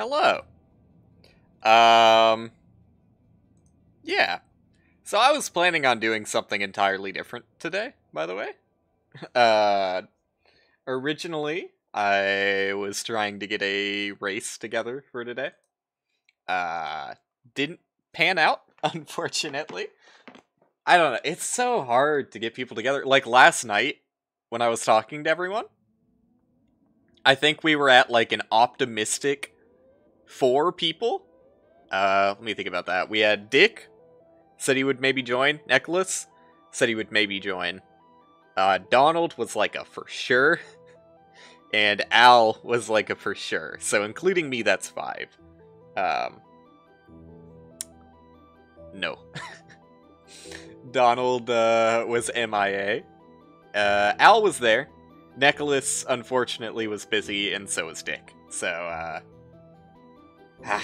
Hello. Um, yeah. So I was planning on doing something entirely different today, by the way. Uh, originally, I was trying to get a race together for today. Uh, didn't pan out, unfortunately. I don't know. It's so hard to get people together. Like last night, when I was talking to everyone, I think we were at like an optimistic four people. Uh, let me think about that. We had Dick, said he would maybe join. Nicholas said he would maybe join. Uh, Donald was like a for sure. And Al was like a for sure. So including me, that's five. Um, no. Donald uh, was MIA. Uh, Al was there. Nicholas, unfortunately, was busy, and so was Dick. So, uh.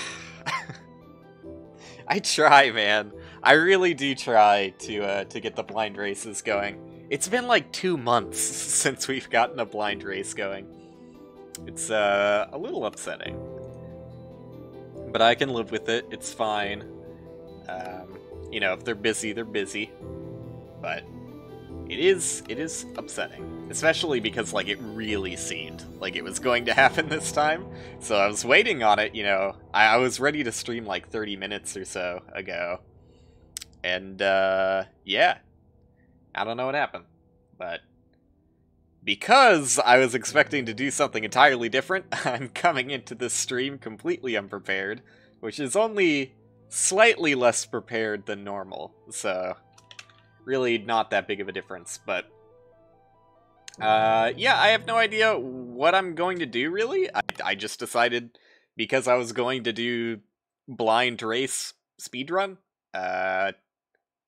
I try, man. I really do try to uh, to get the blind races going. It's been like two months since we've gotten a blind race going. It's uh, a little upsetting. But I can live with it. It's fine. Um, you know, if they're busy, they're busy. But it is it is upsetting, especially because like it really seemed like it was going to happen this time. So I was waiting on it. You know, I, I was ready to stream like 30 minutes or so ago, and uh, yeah, I don't know what happened, but because I was expecting to do something entirely different, I'm coming into this stream completely unprepared, which is only slightly less prepared than normal. So really not that big of a difference, but uh, yeah, I have no idea what I'm going to do, really. I, I just decided, because I was going to do blind race speedrun, uh,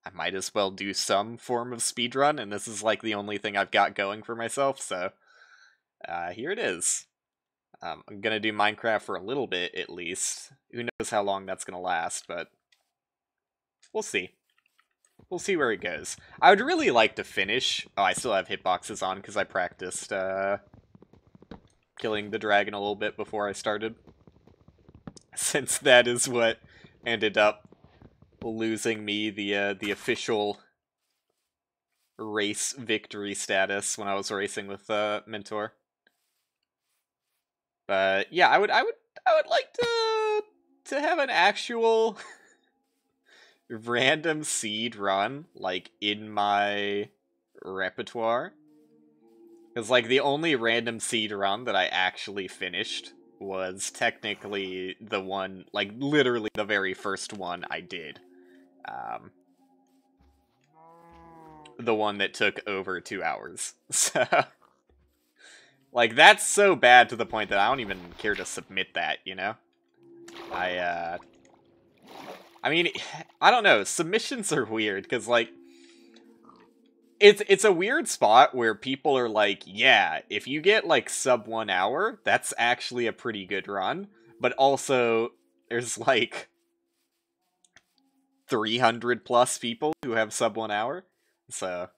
I might as well do some form of speedrun, and this is like the only thing I've got going for myself, so uh, here it is. Um, I'm gonna do Minecraft for a little bit, at least. Who knows how long that's gonna last, but we'll see we'll see where it goes. I would really like to finish. Oh, I still have hitboxes on because I practiced uh, killing the dragon a little bit before I started. Since that is what ended up losing me the uh, the official race victory status when I was racing with uh, Mentor. But yeah, I would I would I would like to to have an actual random seed run like in my repertoire. Because like the only random seed run that i actually finished was technically the one like literally the very first one i did. Um the one that took over two hours. So like that's so bad to the point that i don't even care to submit that you know? I uh I mean, I don't know. Submissions are weird because like it's it's a weird spot where people are like, yeah, if you get like sub 1 hour, that's actually a pretty good run, but also there's like 300 plus people who have sub 1 hour. So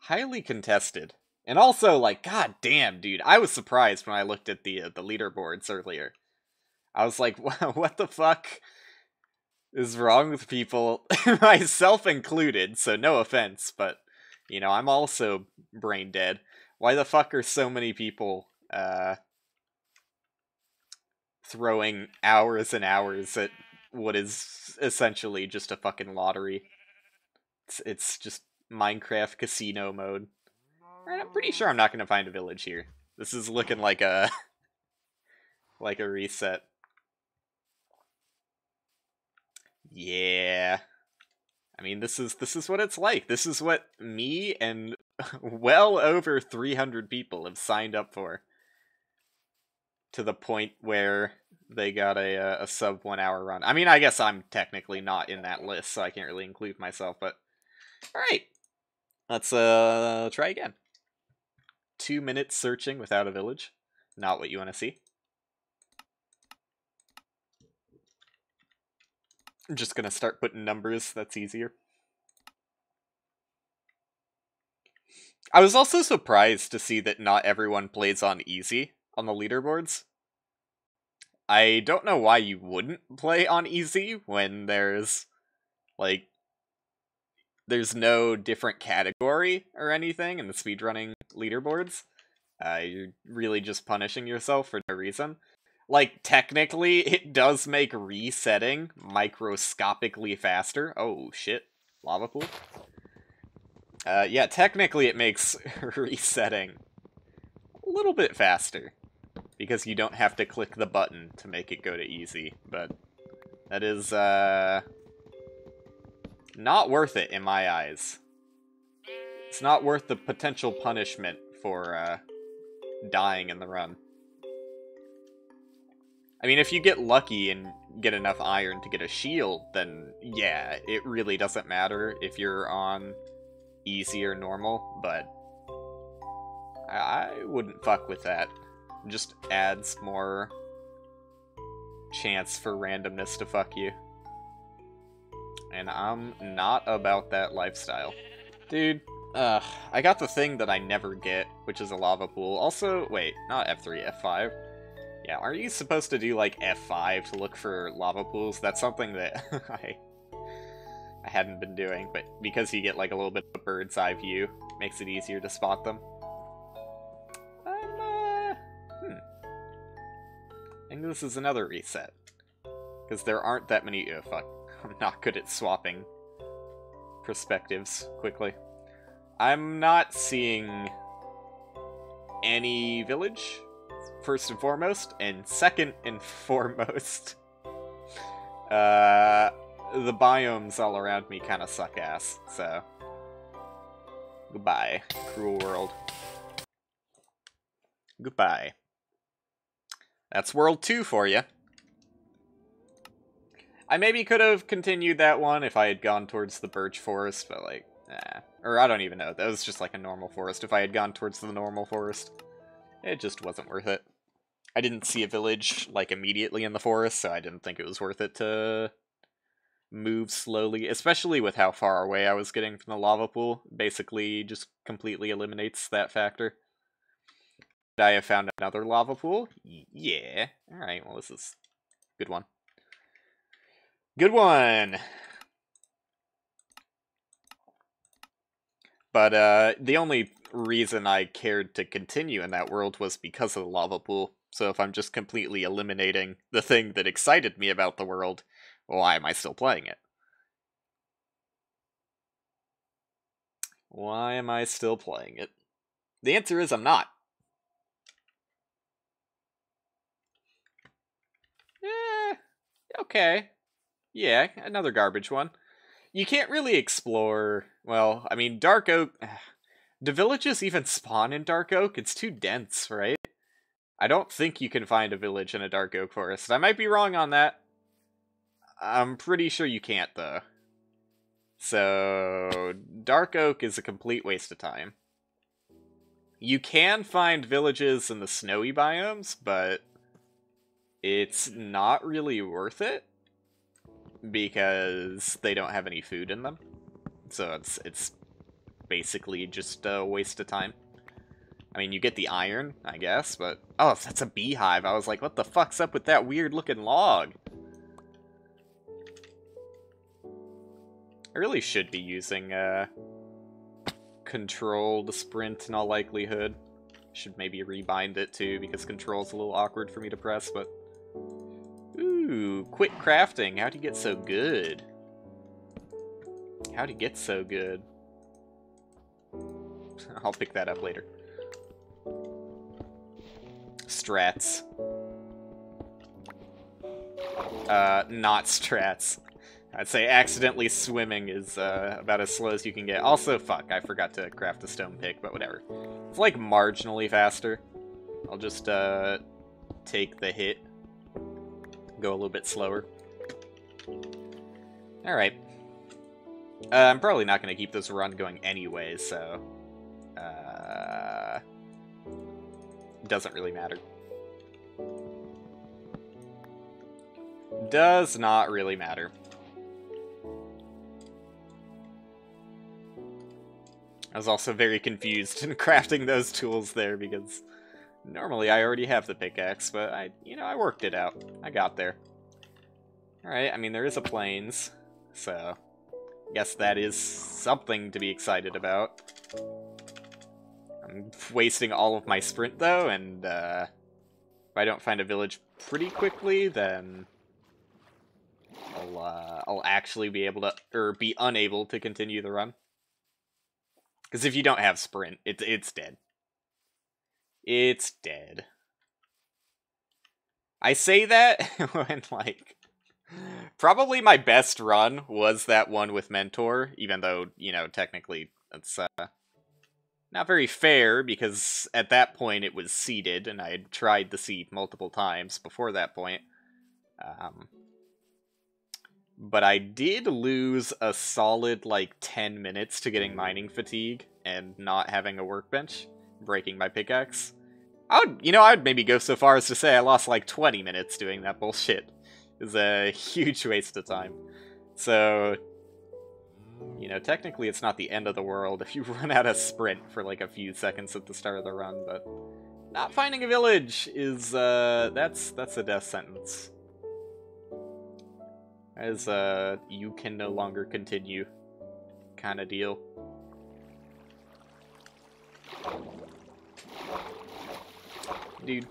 highly contested. And also like god damn, dude, I was surprised when I looked at the uh, the leaderboards earlier. I was like, what the fuck? Is wrong with people, myself included, so no offense, but, you know, I'm also brain dead. Why the fuck are so many people, uh, throwing hours and hours at what is essentially just a fucking lottery? It's, it's just Minecraft casino mode. Alright, I'm pretty sure I'm not gonna find a village here. This is looking like a... like a reset. Yeah. I mean, this is this is what it's like. This is what me and well over 300 people have signed up for. To the point where they got a uh, a sub 1 hour run. I mean, I guess I'm technically not in that list, so I can't really include myself, but all right. Let's uh try again. 2 minutes searching without a village. Not what you want to see. I'm just gonna start putting numbers, that's easier. I was also surprised to see that not everyone plays on easy on the leaderboards. I don't know why you wouldn't play on easy when there's like there's no different category or anything in the speedrunning leaderboards. Uh, you're really just punishing yourself for no reason. Like, technically, it does make resetting microscopically faster. Oh, shit. Lava pool? Uh, yeah, technically it makes resetting a little bit faster. Because you don't have to click the button to make it go to easy. But that is, uh... Not worth it in my eyes. It's not worth the potential punishment for, uh, dying in the run. I mean, if you get lucky and get enough iron to get a shield, then yeah, it really doesn't matter if you're on easy or normal, but I, wouldn't fuck with that. It just adds more chance for randomness to fuck you. And I'm not about that lifestyle. Dude, I got the thing that I never get, which is a lava pool. Also, wait, not F3, F5. Yeah, aren't you supposed to do, like, F5 to look for lava pools? That's something that I I hadn't been doing, but because you get, like, a little bit of a bird's eye view, makes it easier to spot them. Uh, hmm. I think this is another reset. Because there aren't that many- oh, fuck. I'm not good at swapping perspectives quickly. I'm not seeing any village, first and foremost, and second and foremost, uh, the biomes all around me kind of suck ass, so goodbye, cruel world. Goodbye. That's World 2 for you. I maybe could have continued that one if I had gone towards the birch forest, but like. Or I don't even know. That was just like a normal forest. If I had gone towards the normal forest, it just wasn't worth it. I didn't see a village like immediately in the forest, so I didn't think it was worth it to move slowly, especially with how far away I was getting from the lava pool. Basically, just completely eliminates that factor. I have found another lava pool? Yeah. Alright, well this is good one. Good one! But uh, the only reason I cared to continue in that world was because of the lava pool. So if I'm just completely eliminating the thing that excited me about the world, why am I still playing it? Why am I still playing it? The answer is I'm not. Eh, okay. Yeah, another garbage one you can't really explore. Well, I mean, Dark Oak. Do villages even spawn in Dark Oak? It's too dense, right? I don't think you can find a village in a Dark Oak forest. I might be wrong on that. I'm pretty sure you can't, though. So, Dark Oak is a complete waste of time. You can find villages in the snowy biomes, but it's not really worth it because they don't have any food in them. So it's it's basically just a waste of time. I mean, you get the iron, I guess, but... Oh, that's a beehive. I was like, what the fuck's up with that weird-looking log? I really should be using, uh... Control to sprint in all likelihood. Should maybe rebind it, too, because control's a little awkward for me to press, but... Ooh, quick crafting. How'd you get so good? How'd you get so good? I'll pick that up later. Strats. Uh, not strats. I'd say accidentally swimming is uh, about as slow as you can get. Also, fuck, I forgot to craft a stone pick, but whatever. It's like marginally faster. I'll just uh, take the hit go a little bit slower. Alright. Uh, I'm probably not going to keep this run going anyway, so... Uh, doesn't really matter. Does not really matter. I was also very confused in crafting those tools there because Normally I already have the pickaxe, but I, you know, I worked it out. I got there. Alright, I mean, there is a plains, so... Guess that is something to be excited about. Wasting all of my sprint, though, and, uh... If I don't find a village pretty quickly, then... I'll, uh, I'll actually be able to, or be unable to continue the run. Because if you don't have sprint, it, it's dead. It's dead. I say that when, like, probably my best run was that one with Mentor, even though, you know, technically it's uh, not very fair because at that point it was seeded and I had tried the seed multiple times before that point. Um, but I did lose a solid like 10 minutes to getting mining fatigue and not having a workbench, breaking my pickaxe. I would, you know, I would maybe go so far as to say I lost like 20 minutes doing that bullshit. It was a huge waste of time. So, you know, technically it's not the end of the world if you run out of sprint for like a few seconds at the start of the run, but not finding a village is, uh, that's, that's a death sentence. As, uh, you can no longer continue kind of deal. Dude.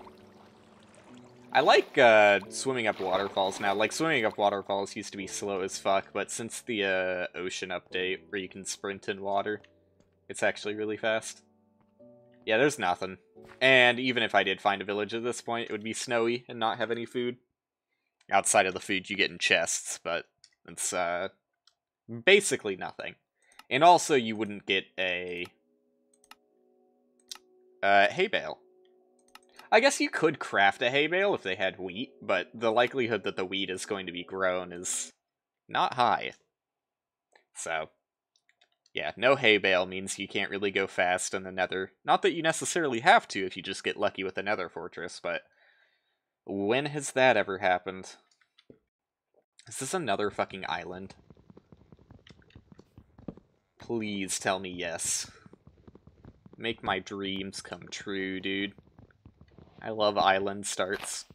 I like, uh, swimming up waterfalls now. Like, swimming up waterfalls used to be slow as fuck, but since the, uh, ocean update, where you can sprint in water, it's actually really fast. Yeah, there's nothing. And even if I did find a village at this point, it would be snowy and not have any food outside of the food you get in chests, but it's uh, basically nothing. And also, you wouldn't get a uh, hay bale. I guess you could craft a hay bale if they had wheat, but the likelihood that the wheat is going to be grown is not high. So, yeah, no hay bale means you can't really go fast in the nether. Not that you necessarily have to if you just get lucky with the nether fortress, but when has that ever happened? Is this another fucking island? Please tell me yes. Make my dreams come true, dude. I love island starts.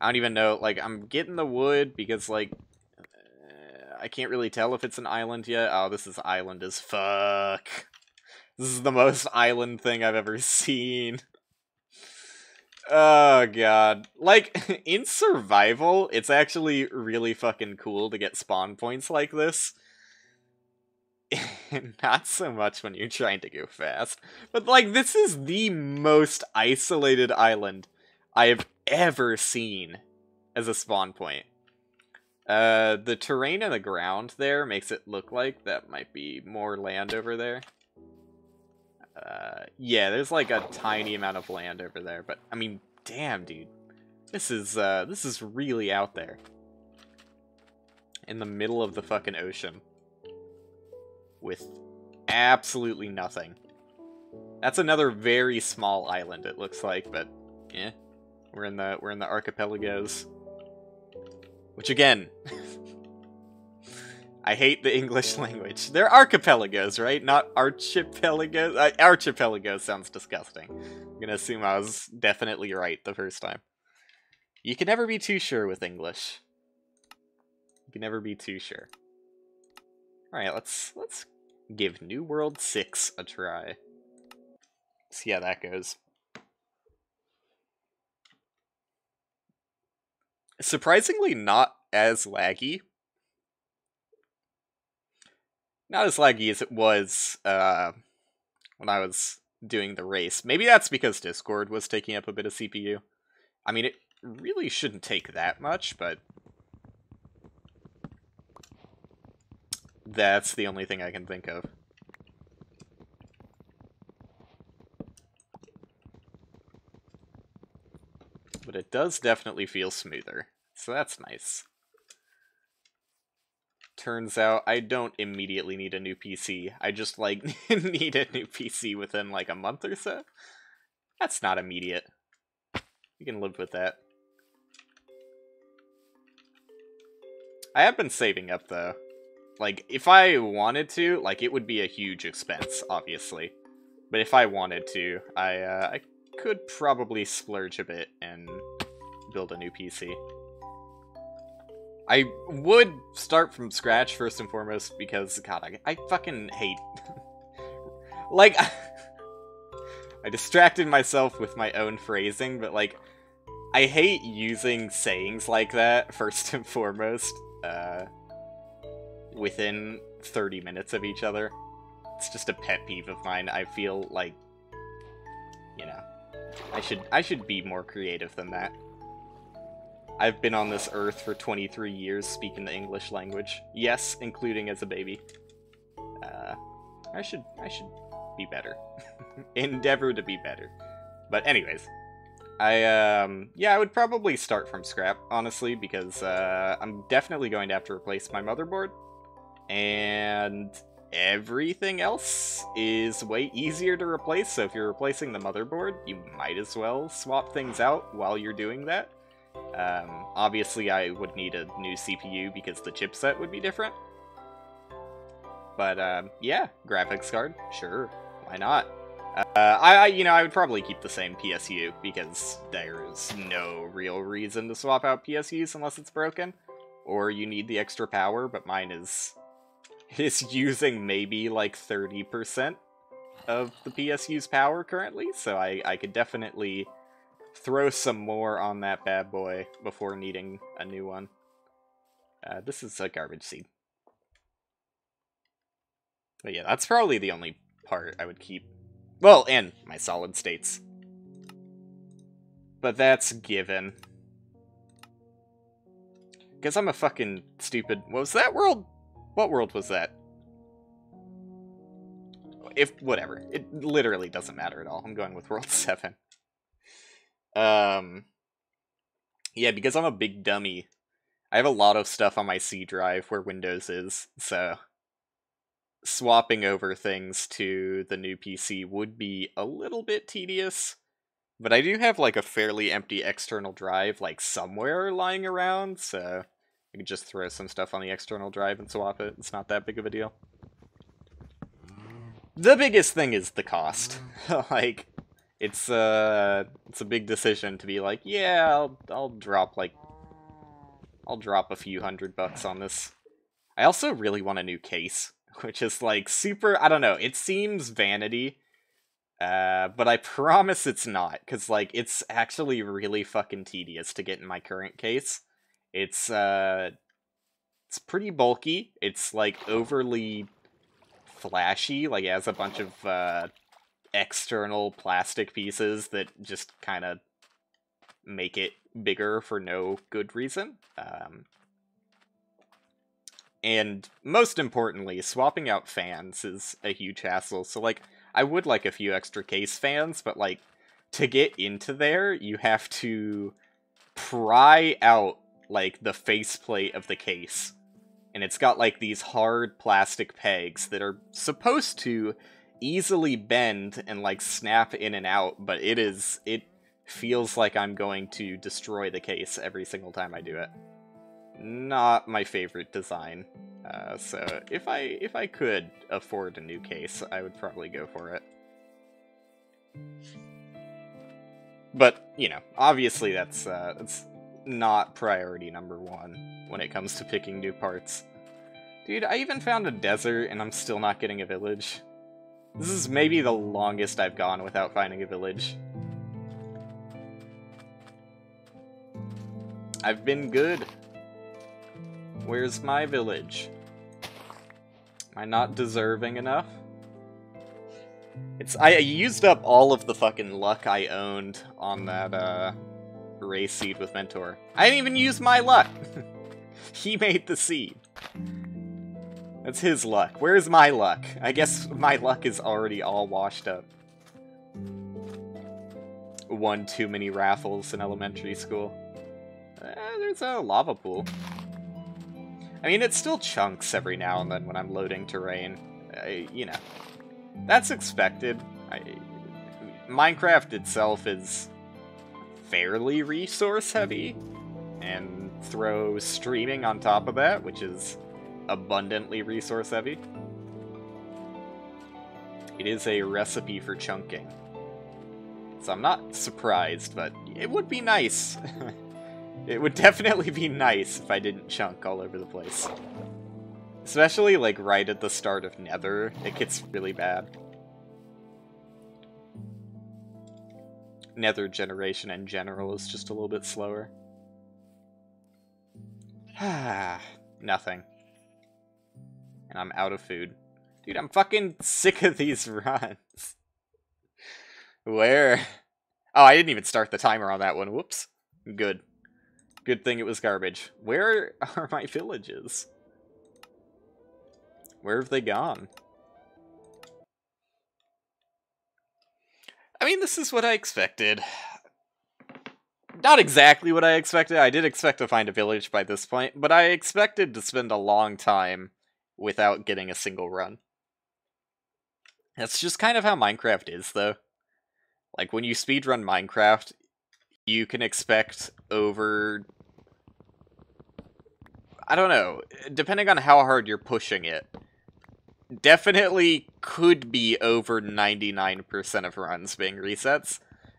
I don't even know, like, I'm getting the wood because, like, uh, I can't really tell if it's an island yet. Oh, this is island as fuck. This is the most island thing I've ever seen. Oh god. Like, in survival, it's actually really fucking cool to get spawn points like this. Not so much when you're trying to go fast. But, like, this is the most isolated island I have ever seen as a spawn point. Uh, the terrain and the ground there makes it look like that might be more land over there. Uh, yeah, there's like a tiny amount of land over there, but I mean, damn, dude. This is, uh, this is really out there. In the middle of the fucking ocean. With absolutely nothing. That's another very small island, it looks like, but, yeah. We're in the, we're in the archipelagos. Which, again, I hate the English language. They're archipelagos, right? Not archipelagos. Uh, archipelago sounds disgusting. I'm gonna assume I was definitely right the first time. You can never be too sure with English. You can never be too sure. Alright, let's let's give New World 6 a try. See how that goes. Surprisingly not as laggy not as laggy as it was uh, when I was doing the race. Maybe that's because Discord was taking up a bit of CPU. I mean, it really shouldn't take that much, but that's the only thing I can think of. But it does definitely feel smoother, so that's nice. Turns out I don't immediately need a new PC. I just, like, need a new PC within, like, a month or so. That's not immediate. You can live with that. I have been saving up, though. Like, if I wanted to, like, it would be a huge expense, obviously. But if I wanted to, I, uh, I could probably splurge a bit and build a new PC. I would start from scratch first and foremost because, God, I, I fucking hate... like, I distracted myself with my own phrasing, but, like, I hate using sayings like that, first and foremost, uh, within 30 minutes of each other. It's just a pet peeve of mine. I feel like, you know, I should I should be more creative than that. I've been on this earth for 23 years speaking the English language. Yes, including as a baby. Uh, I should I should be better. Endeavor to be better. But anyways, I um yeah, I would probably start from scrap, honestly, because uh, I'm definitely going to have to replace my motherboard. And everything else is way easier to replace, so if you're replacing the motherboard, you might as well swap things out while you're doing that. Um, obviously, I would need a new CPU because the chipset would be different. But, um, yeah, graphics card, sure, why not? Uh, I, I, you know, I would probably keep the same PSU because there's no real reason to swap out PSUs unless it's broken, or you need the extra power. But mine is is using maybe like 30% of the PSU's power currently, so I, I could definitely throw some more on that bad boy before needing a new one. Uh, this is a garbage seed. But yeah, that's probably the only part I would keep. Well, and my solid states. But that's given. Because I'm a fucking stupid... What was that world? What world was that? If, whatever. It literally doesn't matter at all. I'm going with World 7. Um, yeah, because I'm a big dummy, I have a lot of stuff on my C drive where Windows is, so swapping over things to the new PC would be a little bit tedious. But I do have like a fairly empty external drive like somewhere lying around, so I could just throw some stuff on the external drive and swap it. It's not that big of a deal. The biggest thing is the cost. like, it's uh, it's a big decision to be like, yeah, I'll I'll drop like, I'll drop a few hundred bucks on this. I also really want a new case, which is like super. I don't know. It seems vanity, uh, but I promise it's not, because like it's actually really fucking tedious to get in my current case. It's uh it's pretty bulky. It's like overly flashy, like it has a bunch of uh external plastic pieces that just kind of make it bigger for no good reason. Um and most importantly, swapping out fans is a huge hassle. So like I would like a few extra case fans, but like to get into there, you have to pry out like the faceplate of the case. And it's got like these hard plastic pegs that are supposed to easily bend and like snap in and out, but it is it feels like I'm going to destroy the case every single time I do it. Not my favorite design. Uh, so if I if I could afford a new case, I would probably go for it. But you know, obviously that's uh, that's not priority number one when it comes to picking new parts. Dude, I even found a desert and I'm still not getting a village. This is maybe the longest I've gone without finding a village. I've been good. Where's my village? Am I not deserving enough? It's I used up all of the fucking luck I owned on that uh race seed with Mentor. I didn't even use my luck. he made the seed. That's his luck. Where's my luck? I guess my luck is already all washed up. One too many raffles in elementary school. Uh, there's a lava pool. I mean, it still chunks every now and then when I'm loading terrain. I, you know, that's expected. I, Minecraft itself is fairly resource heavy, and throw streaming on top of that, which is abundantly resource heavy. It is a recipe for chunking. So I'm not surprised, but it would be nice. it would definitely be nice if I didn't chunk all over the place. Especially, like, right at the start of Nether, it gets really bad. Nether generation in general is just a little bit slower. Ah, nothing. And I'm out of food. Dude, I'm fucking sick of these runs. Where? Oh, I didn't even start the timer on that one. Whoops. Good. Good thing it was garbage. Where are my villages? Where have they gone? I mean, this is what I expected. Not exactly what I expected. I did expect to find a village by this point, but I expected to spend a long time without getting a single run. That's just kind of how Minecraft is, though. Like, when you speedrun Minecraft, you can expect over... I don't know, depending on how hard you're pushing it, definitely could be over 99% of runs being resets,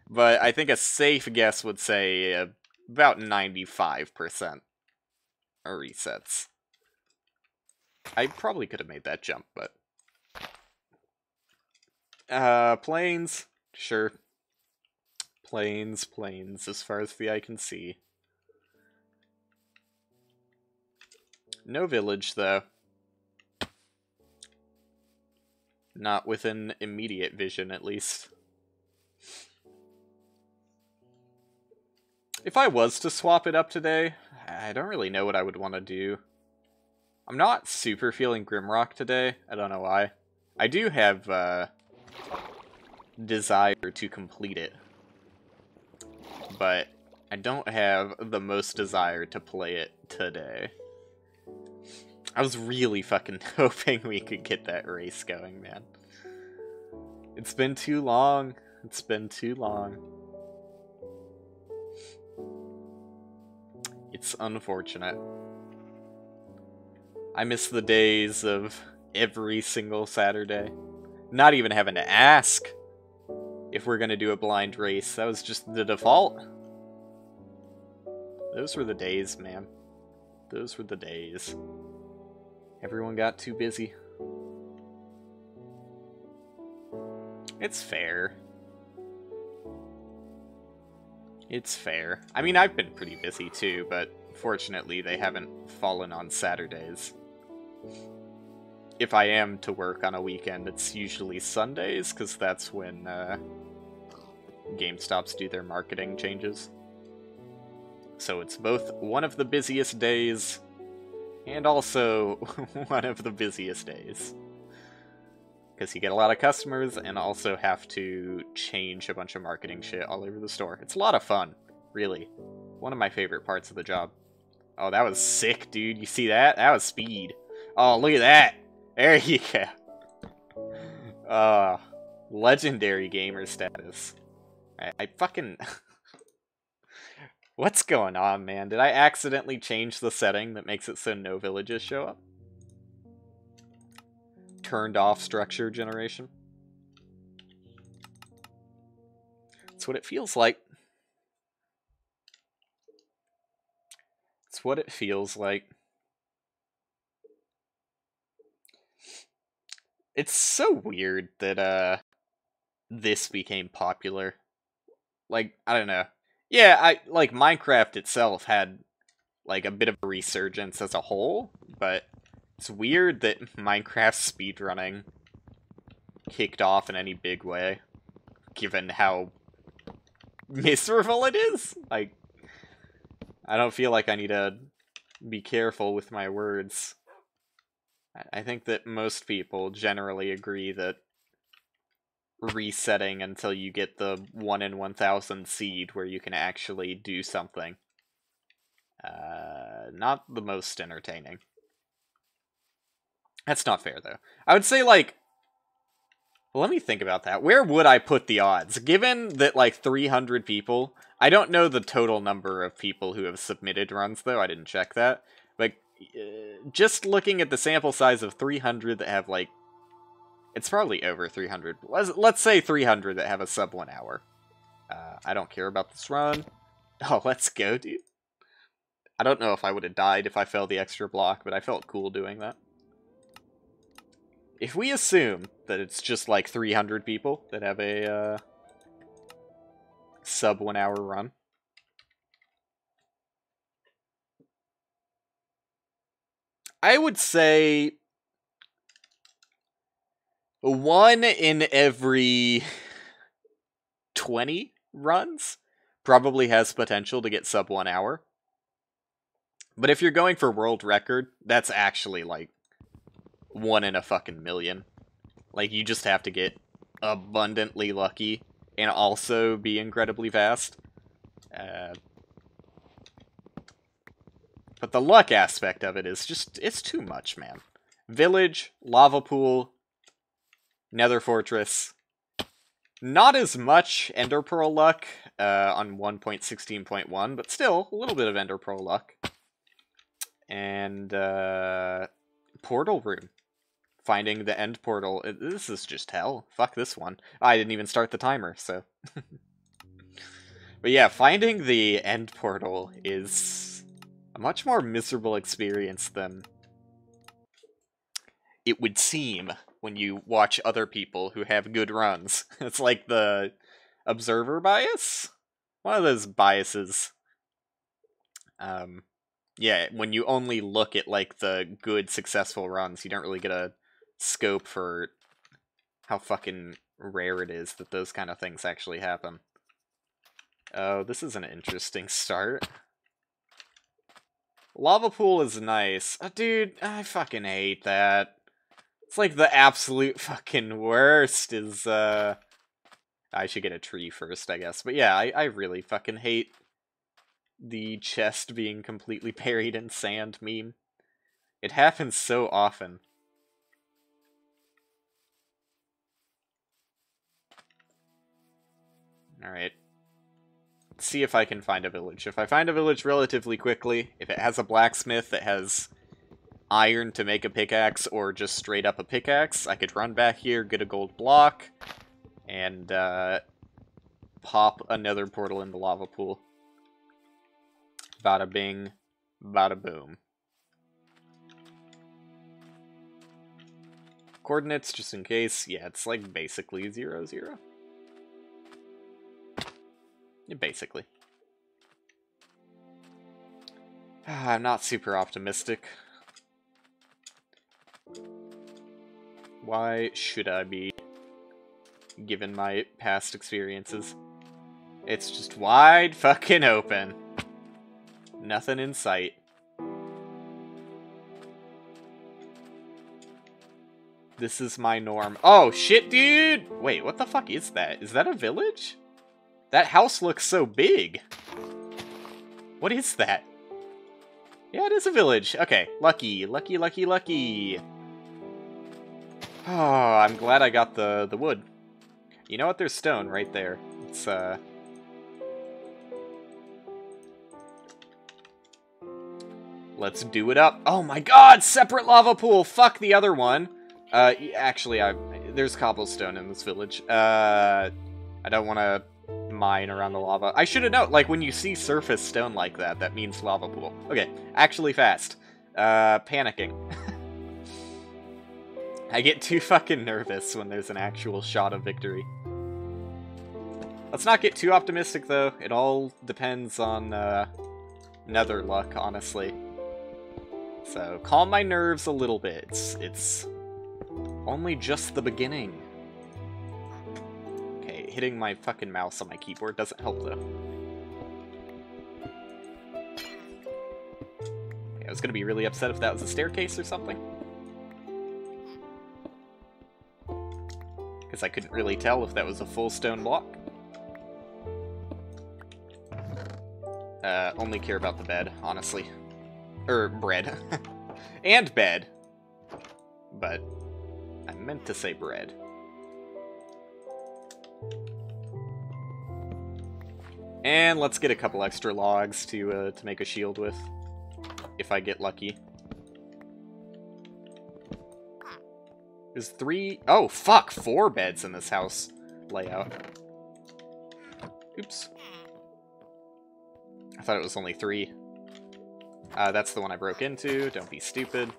but I think a safe guess would say about 95% are resets. I probably could have made that jump, but... Uh, plains? Sure. Planes, planes, as far as the eye can see. No village, though. Not within immediate vision, at least. If I was to swap it up today, I don't really know what I would want to do. I'm not super feeling Grimrock today. I don't know why. I do have uh, desire to complete it. But I don't have the most desire to play it today. I was really fucking hoping we could get that race going, man. It's been too long. It's been too long. It's unfortunate. I miss the days of every single Saturday. Not even having to ask if we're gonna do a blind race. That was just the default. Those were the days, man. Those were the days. Everyone got too busy. It's fair. It's fair. I mean, I've been pretty busy too, but fortunately they haven't fallen on Saturdays. If I am to work on a weekend, it's usually Sundays, because that's when uh, GameStops do their marketing changes. So it's both one of the busiest days and also one of the busiest days. Because you get a lot of customers and also have to change a bunch of marketing shit all over the store. It's a lot of fun, really. One of my favorite parts of the job. Oh, that was sick, dude. You see that? That was speed. Oh, look at that. There you go. Uh, legendary gamer status. I, I fucking... What's going on, man? Did I accidentally change the setting that makes it so no villages show up? Turned off structure generation? That's what it feels like. It's what it feels like. It's so weird that uh this became popular. Like, I don't know. Yeah, I like Minecraft itself had like a bit of a resurgence as a whole, but it's weird that Minecraft speedrunning kicked off in any big way, given how miserable it is. Like, I don't feel like I need to be careful with my words. I think that most people generally agree that resetting until you get the 1 in 1000 seed where you can actually do something. Uh, not the most entertaining. That's not fair, though. I would say, like, let me think about that. Where would I put the odds? Given that, like, 300 people, I don't know the total number of people who have submitted runs, though. I didn't check that. Uh, just looking at the sample size of 300 that have, like, it's probably over 300. Let's, let's say 300 that have a sub one hour. Uh, I don't care about this run. Oh, let's go, dude. I don't know if I would have died if I fell the extra block, but I felt cool doing that. If we assume that it's just like 300 people that have a uh, sub one hour run, I would say one in every 20 runs probably has potential to get sub one hour. But if you're going for world record, that's actually like one in a fucking million. Like you just have to get abundantly lucky and also be incredibly fast. Uh, but the luck aspect of it is just, it's too much, man. Village, lava pool, nether fortress. Not as much ender pearl luck uh, on 1.16.1, but still a little bit of ender pearl luck. And uh, portal room. Finding the end portal. This is just hell. Fuck this one. I didn't even start the timer, so. but yeah, finding the end portal is a much more miserable experience than it would seem when you watch other people who have good runs. It's like the observer bias? One of those biases. Um, yeah, when you only look at like the good successful runs, you don't really get a scope for how fucking rare it is that those kind of things actually happen. Oh, this is an interesting start. Lava pool is nice. Oh, dude, I fucking hate that. It's like the absolute fucking worst is, uh... I should get a tree first, I guess. But yeah, I, I really fucking hate the chest being completely buried in sand meme. It happens so often. Alright see if I can find a village. If I find a village relatively quickly, if it has a blacksmith that has iron to make a pickaxe or just straight up a pickaxe, I could run back here, get a gold block, and uh, pop another portal in the lava pool. Bada bing, bada boom. Coordinates, just in case. Yeah, it's like basically zero zero. Basically. Ah, I'm not super optimistic. Why should I be, given my past experiences? It's just wide fucking open. Nothing in sight. This is my norm. Oh, shit, dude! Wait, what the fuck is that? Is that a village? That house looks so big. What is that? Yeah, it is a village. Okay, lucky, lucky, lucky, lucky. Oh, I'm glad I got the, the wood. You know what? There's stone right there. It's, uh... Let's do it up. Oh my god, separate lava pool! Fuck the other one. Uh, actually, I there's cobblestone in this village. Uh, I don't want to mine around the lava. I should have known, like, when you see surface stone like that, that means lava pool. Okay, actually fast. Uh, panicking. I get too fucking nervous when there's an actual shot of victory. Let's not get too optimistic, though. It all depends on, uh, nether luck, honestly. So, calm my nerves a little bit. It's, it's only just the beginning hitting my fucking mouse on my keyboard doesn't help, though. I was gonna be really upset if that was a staircase or something. Because I couldn't really tell if that was a full stone block. Uh, only care about the bed, honestly. Er, bread. and bed. But I meant to say bread. And let's get a couple extra logs to uh, to make a shield with, if I get lucky. There's three... Oh, fuck! Four beds in this house layout. Oops. I thought it was only three. Uh, that's the one I broke into. Don't be stupid.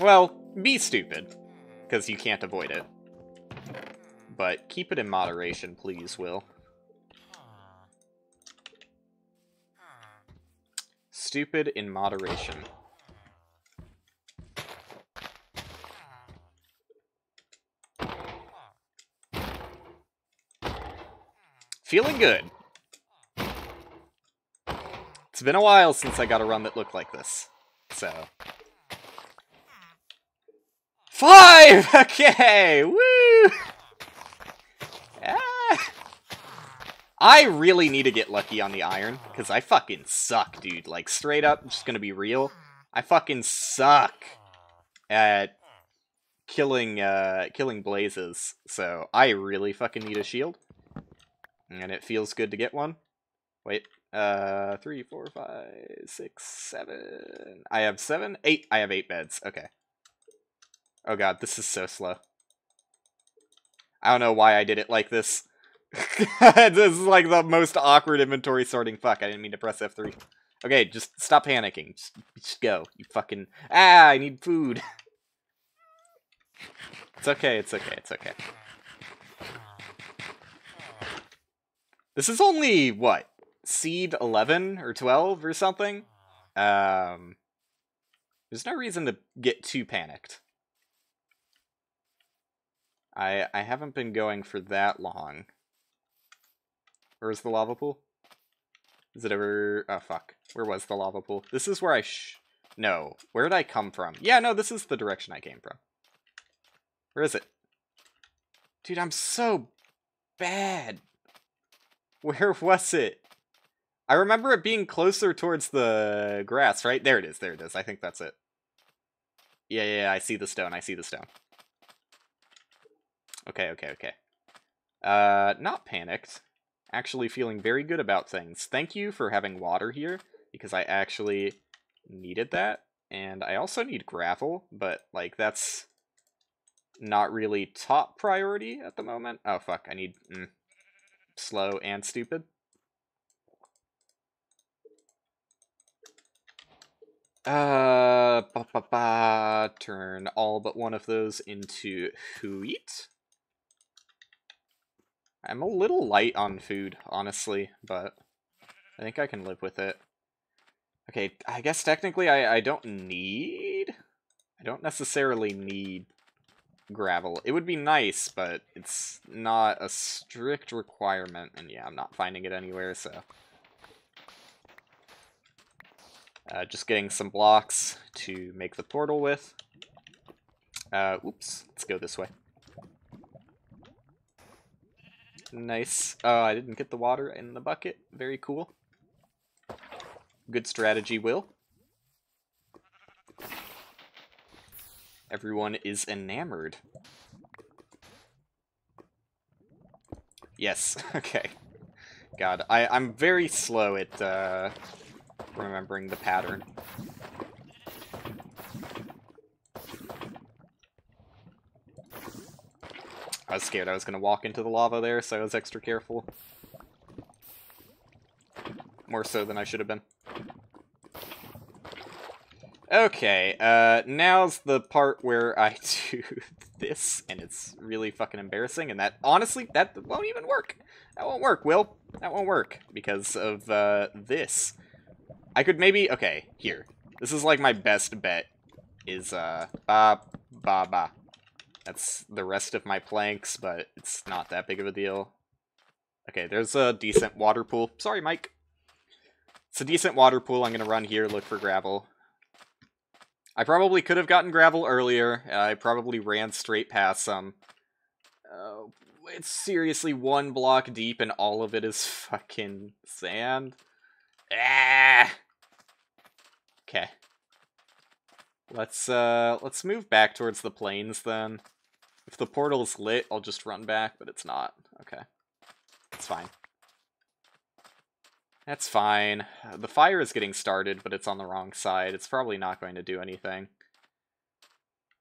Well, be stupid, because you can't avoid it. But keep it in moderation, please, Will. Stupid in moderation. Feeling good. It's been a while since I got a run that looked like this. So. Five! Okay! Woo! Ah. I really need to get lucky on the iron, because I fucking suck, dude. Like, straight up, just gonna be real. I fucking suck at killing, uh, killing blazes. So, I really fucking need a shield. And it feels good to get one. Wait, uh, three, four, five, six, seven. I have seven, eight. I have eight beds. Okay. Oh god, this is so slow. I don't know why I did it like this. this is like the most awkward inventory sorting. Fuck, I didn't mean to press F3. Okay, just stop panicking. Just, just go. You fucking... Ah, I need food. It's okay, it's okay, it's okay. This is only, what, seed 11 or 12 or something? Um, there's no reason to get too panicked. I I haven't been going for that long. Where's the lava pool? Is it ever... Oh, fuck. Where was the lava pool? This is where I sh... No. Where did I come from? Yeah, no, this is the direction I came from. Where is it? Dude, I'm so bad. Where was it? I remember it being closer towards the grass, right? There it is, there it is. I think that's it. Yeah, yeah, yeah, I see the stone, I see the stone. Okay, okay, okay. Uh, not panicked. Actually feeling very good about things. Thank you for having water here, because I actually needed that. And I also need gravel, but, like, that's not really top priority at the moment. Oh, fuck, I need... Mm, slow and stupid. Uh, ba -ba -ba, turn all but one of those into wheat. I'm a little light on food, honestly, but I think I can live with it. Okay, I guess technically I, I don't need... I don't necessarily need gravel. It would be nice, but it's not a strict requirement, and yeah, I'm not finding it anywhere, so... Uh, just getting some blocks to make the portal with. Uh, oops, let's go this way. Nice. Oh, I didn't get the water in the bucket. Very cool. Good strategy, Will. Everyone is enamored. Yes, okay. God, I, I'm very slow at uh, remembering the pattern. I was scared I was going to walk into the lava there, so I was extra careful. More so than I should have been. Okay, uh, now's the part where I do this, and it's really fucking embarrassing, and that, honestly, that won't even work. That won't work, Will. That won't work, because of, uh, this. I could maybe, okay, here. This is, like, my best bet, is, uh, ba, ba, ba. That's the rest of my planks, but it's not that big of a deal. Okay, there's a decent water pool. Sorry, Mike. It's a decent water pool. I'm going to run here, look for gravel. I probably could have gotten gravel earlier. I probably ran straight past some. Uh, it's seriously one block deep and all of it is fucking sand. Ah! Okay. Let's, uh, let's move back towards the plains then. If the portal's lit, I'll just run back, but it's not. Okay. It's fine. That's fine. The fire is getting started, but it's on the wrong side. It's probably not going to do anything.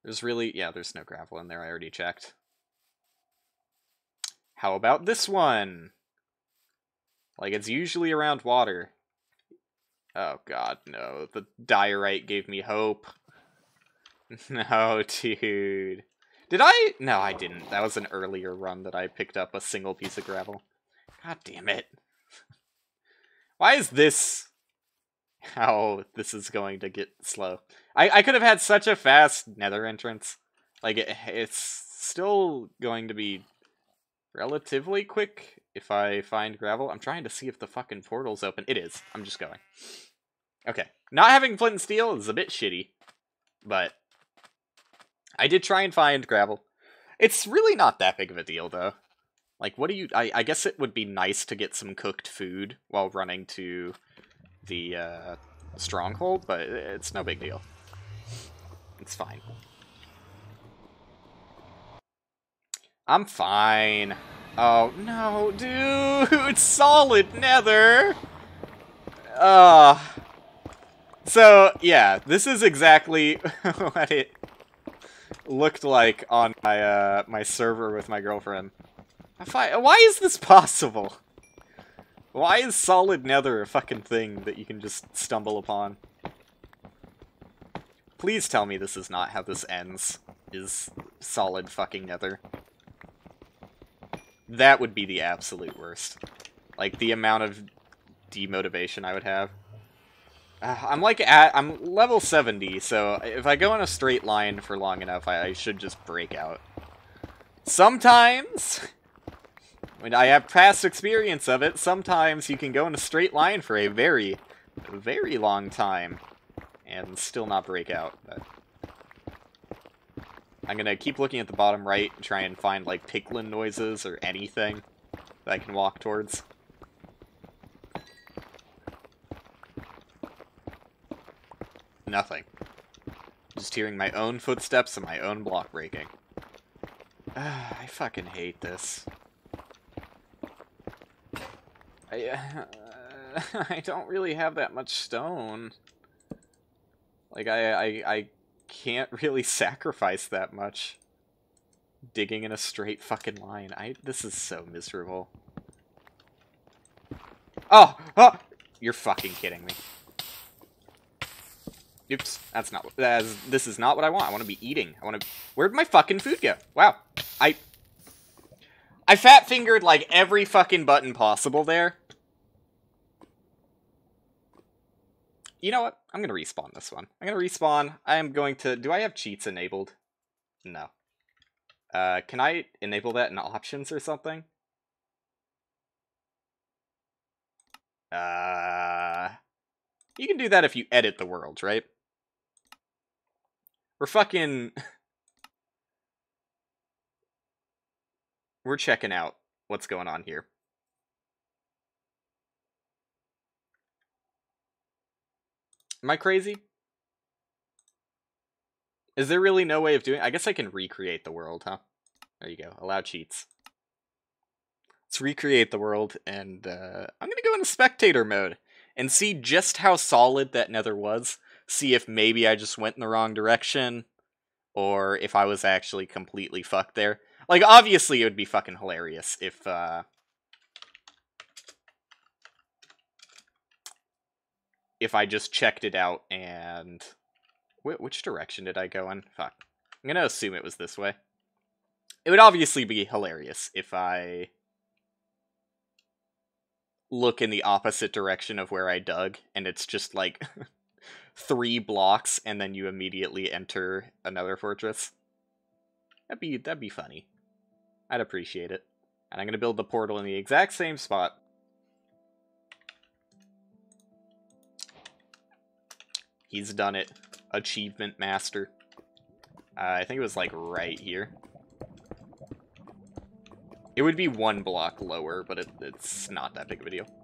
There's really... Yeah, there's no gravel in there. I already checked. How about this one? Like, it's usually around water. Oh god, no. The diorite gave me hope. No, dude. Did I? No, I didn't. That was an earlier run that I picked up a single piece of gravel. God damn it. Why is this how this is going to get slow? I, I could have had such a fast nether entrance. Like, it, it's still going to be relatively quick if I find gravel. I'm trying to see if the fucking portal's open. It is. I'm just going. Okay. Not having flint and steel is a bit shitty, but I did try and find gravel. It's really not that big of a deal, though. Like, what do you... I, I guess it would be nice to get some cooked food while running to the uh, stronghold, but it's no big deal. It's fine. I'm fine. Oh, no, dude! It's solid nether! Uh... So, yeah, this is exactly what it looked like on my uh, my server with my girlfriend. Why is this possible? Why is solid nether a fucking thing that you can just stumble upon? Please tell me this is not how this ends, is solid fucking nether. That would be the absolute worst. Like, the amount of demotivation I would have. Uh, I'm like at I'm level 70, so if I go in a straight line for long enough, I, I should just break out. Sometimes, when I have past experience of it, sometimes you can go in a straight line for a very, very long time and still not break out. But I'm gonna keep looking at the bottom right and try and find like piglin noises or anything that I can walk towards. Nothing. Just hearing my own footsteps and my own block breaking. Uh, I fucking hate this. I, uh, I don't really have that much stone. Like, I, I, I can't really sacrifice that much. Digging in a straight fucking line. I, this is so miserable. Oh! Oh! You're fucking kidding me. Oops, that's not. That's, this is not what I want. I want to be eating. I want to. Where'd my fucking food go? Wow, I. I fat fingered like every fucking button possible there. You know what? I'm gonna respawn this one. I'm gonna respawn. I am going to. Do I have cheats enabled? No. Uh, can I enable that in options or something? Uh, you can do that if you edit the world, right? We're fucking... We're checking out what's going on here. Am I crazy? Is there really no way of doing I guess I can recreate the world, huh? There you go. Allow cheats. Let's recreate the world, and uh, I'm going to go into spectator mode and see just how solid that nether was see if maybe I just went in the wrong direction or if I was actually completely fucked there. Like, obviously, it would be fucking hilarious if, uh... If I just checked it out and... Wh which direction did I go in? Fuck. I'm gonna assume it was this way. It would obviously be hilarious if I look in the opposite direction of where I dug, and it's just like three blocks and then you immediately enter another fortress. That'd be that'd be funny. I'd appreciate it. And I'm gonna build the portal in the exact same spot. He's done it. Achievement master. Uh, I think it was like right here. It would be one block lower, but it, it's not that big of a deal.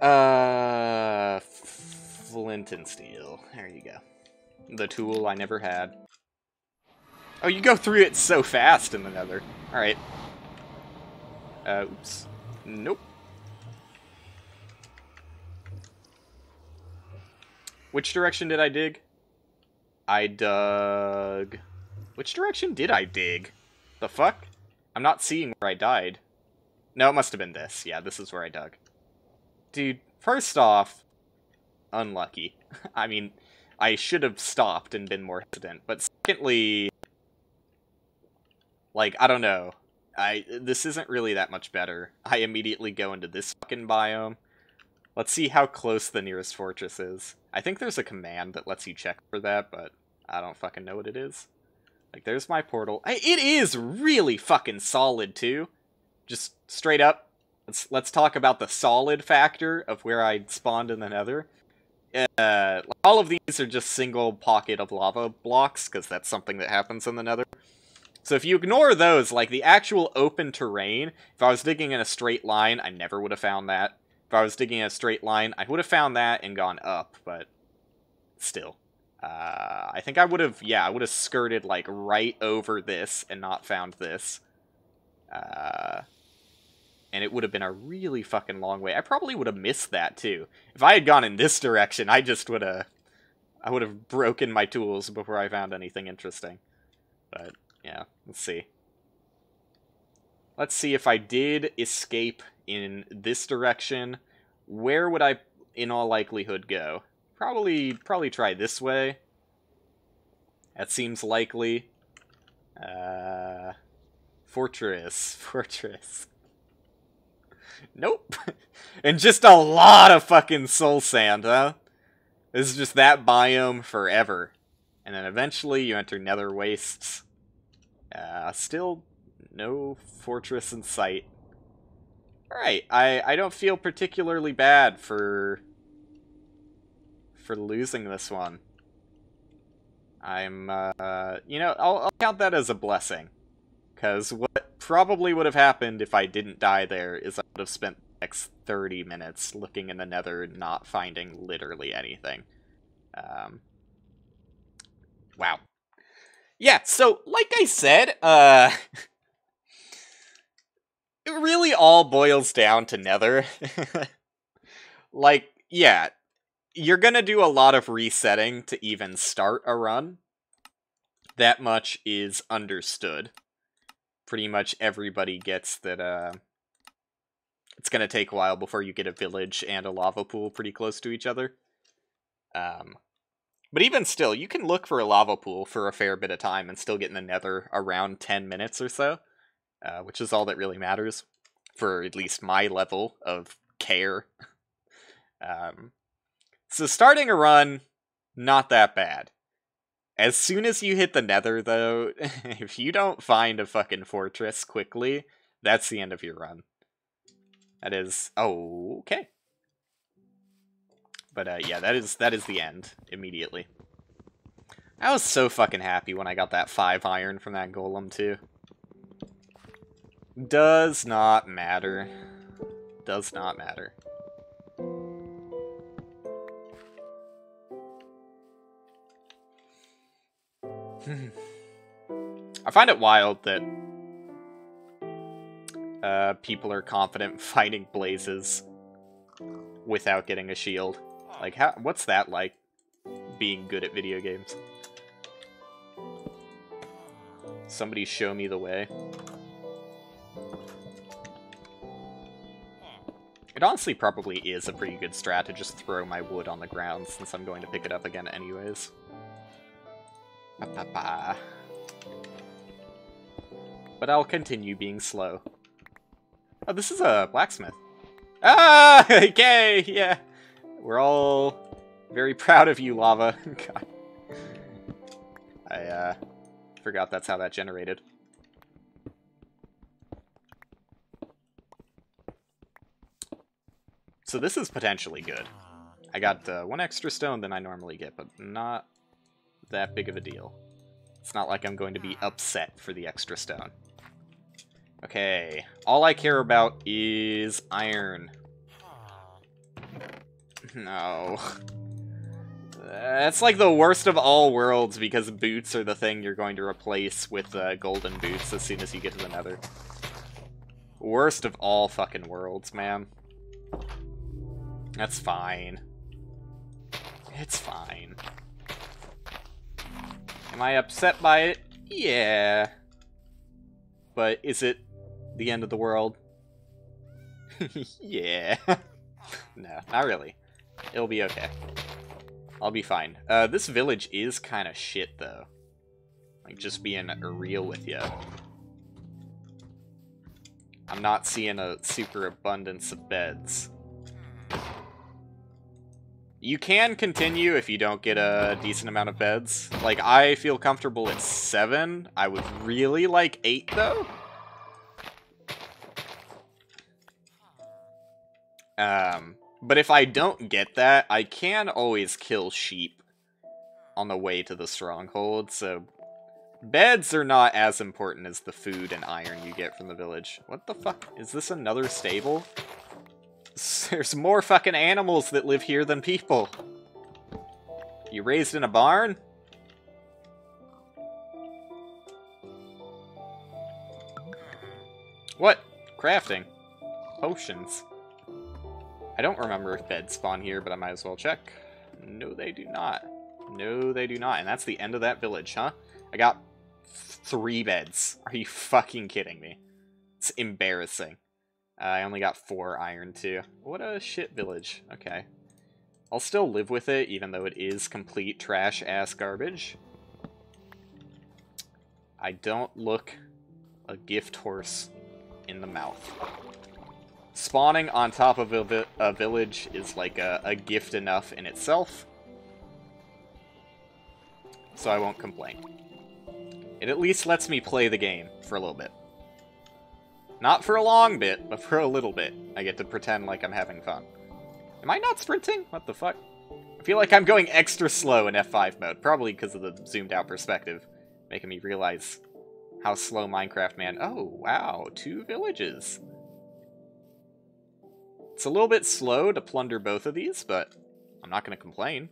Uh, flint and steel. There you go. The tool I never had. Oh, you go through it so fast in the nether. Alright. Uh, oops. Nope. Which direction did I dig? I dug... Which direction did I dig? The fuck? I'm not seeing where I died. No, it must have been this. Yeah, this is where I dug. Dude, first off, unlucky. I mean, I should have stopped and been more hesitant. But secondly, like, I don't know. I This isn't really that much better. I immediately go into this fucking biome. Let's see how close the nearest fortress is. I think there's a command that lets you check for that, but I don't fucking know what it is. Like, there's my portal. I, it is really fucking solid, too. Just straight up, let's, let's talk about the solid factor of where I spawned in the nether. Uh, all of these are just single pocket of lava blocks, because that's something that happens in the nether. So if you ignore those, like the actual open terrain, if I was digging in a straight line, I never would have found that. If I was digging in a straight line, I would have found that and gone up, but still. Uh, I think I would have, yeah, I would have skirted, like, right over this and not found this. Uh, and it would have been a really fucking long way. I probably would have missed that, too. If I had gone in this direction, I just would have... I would have broken my tools before I found anything interesting. But, yeah, let's see. Let's see if I did escape in this direction, where would I, in all likelihood, go? Probably, probably try this way. That seems likely. Uh, fortress, fortress. Nope. and just a lot of fucking soul sand, huh? This is just that biome forever. And then eventually you enter nether wastes. Uh, still no fortress in sight. Alright, I, I don't feel particularly bad for for losing this one. I'm, uh, you know, I'll, I'll count that as a blessing. Because what probably would have happened if I didn't die there is I would have spent the next 30 minutes looking in the nether not finding literally anything. Um, wow. Yeah, so, like I said, uh... it really all boils down to Nether. like, yeah, you're gonna do a lot of resetting to even start a run. That much is understood. Pretty much everybody gets that, uh, it's gonna take a while before you get a village and a lava pool pretty close to each other. Um, but even still, you can look for a lava pool for a fair bit of time and still get in the nether around 10 minutes or so uh, which is all that really matters for at least my level of care. um, so starting a run, not that bad. As soon as you hit the nether, though, if you don't find a fucking fortress quickly, that's the end of your run. That is... Okay. But, uh, yeah, that is that is the end, immediately. I was so fucking happy when I got that 5 iron from that golem, too. Does not matter. Does not matter. I find it wild that uh, people are confident fighting blazes without getting a shield. Like, how? what's that like, being good at video games? Somebody show me the way. It honestly probably is a pretty good strat to just throw my wood on the ground, since I'm going to pick it up again anyways. But I'll continue being slow. Oh, this is a blacksmith. Ah! Okay, yeah! We're all very proud of you, Lava. God. I, uh, forgot that's how that generated. So this is potentially good. I got uh, one extra stone than I normally get, but not that big of a deal. It's not like I'm going to be upset for the extra stone. Okay, all I care about is iron. No. That's like the worst of all worlds because boots are the thing you're going to replace with uh, golden boots as soon as you get to the nether. Worst of all fucking worlds, man. That's fine. It's fine. Am I upset by it? Yeah. but is it the end of the world? yeah. no, not really. It'll be okay. I'll be fine. Uh, this village is kind of shit, though. Like, just being real with you. I'm not seeing a super abundance of beds. You can continue if you don't get a decent amount of beds. Like, I feel comfortable at seven. I would really like eight, though. Um, but if I don't get that, I can always kill sheep on the way to the stronghold, so beds are not as important as the food and iron you get from the village. What the fuck? Is this another stable? There's more fucking animals that live here than people. You raised in a barn? What? Crafting. Potions. I don't remember if beds spawn here, but I might as well check. No, they do not. No, they do not. And that's the end of that village, huh? I got three beds. Are you fucking kidding me? It's embarrassing. Uh, I only got four iron, too. What a shit village. Okay. I'll still live with it, even though it is complete trash-ass garbage. I don't look a gift horse in the mouth. Spawning on top of a, vi a village is like a, a gift enough in itself. So I won't complain. It at least lets me play the game for a little bit. Not for a long bit, but for a little bit. I get to pretend like I'm having fun. Am I not sprinting? What the fuck? I feel like I'm going extra slow in F5 mode, probably because of the zoomed out perspective, making me realize how slow Minecraft man... Oh, wow, two villages. It's a little bit slow to plunder both of these, but I'm not going to complain.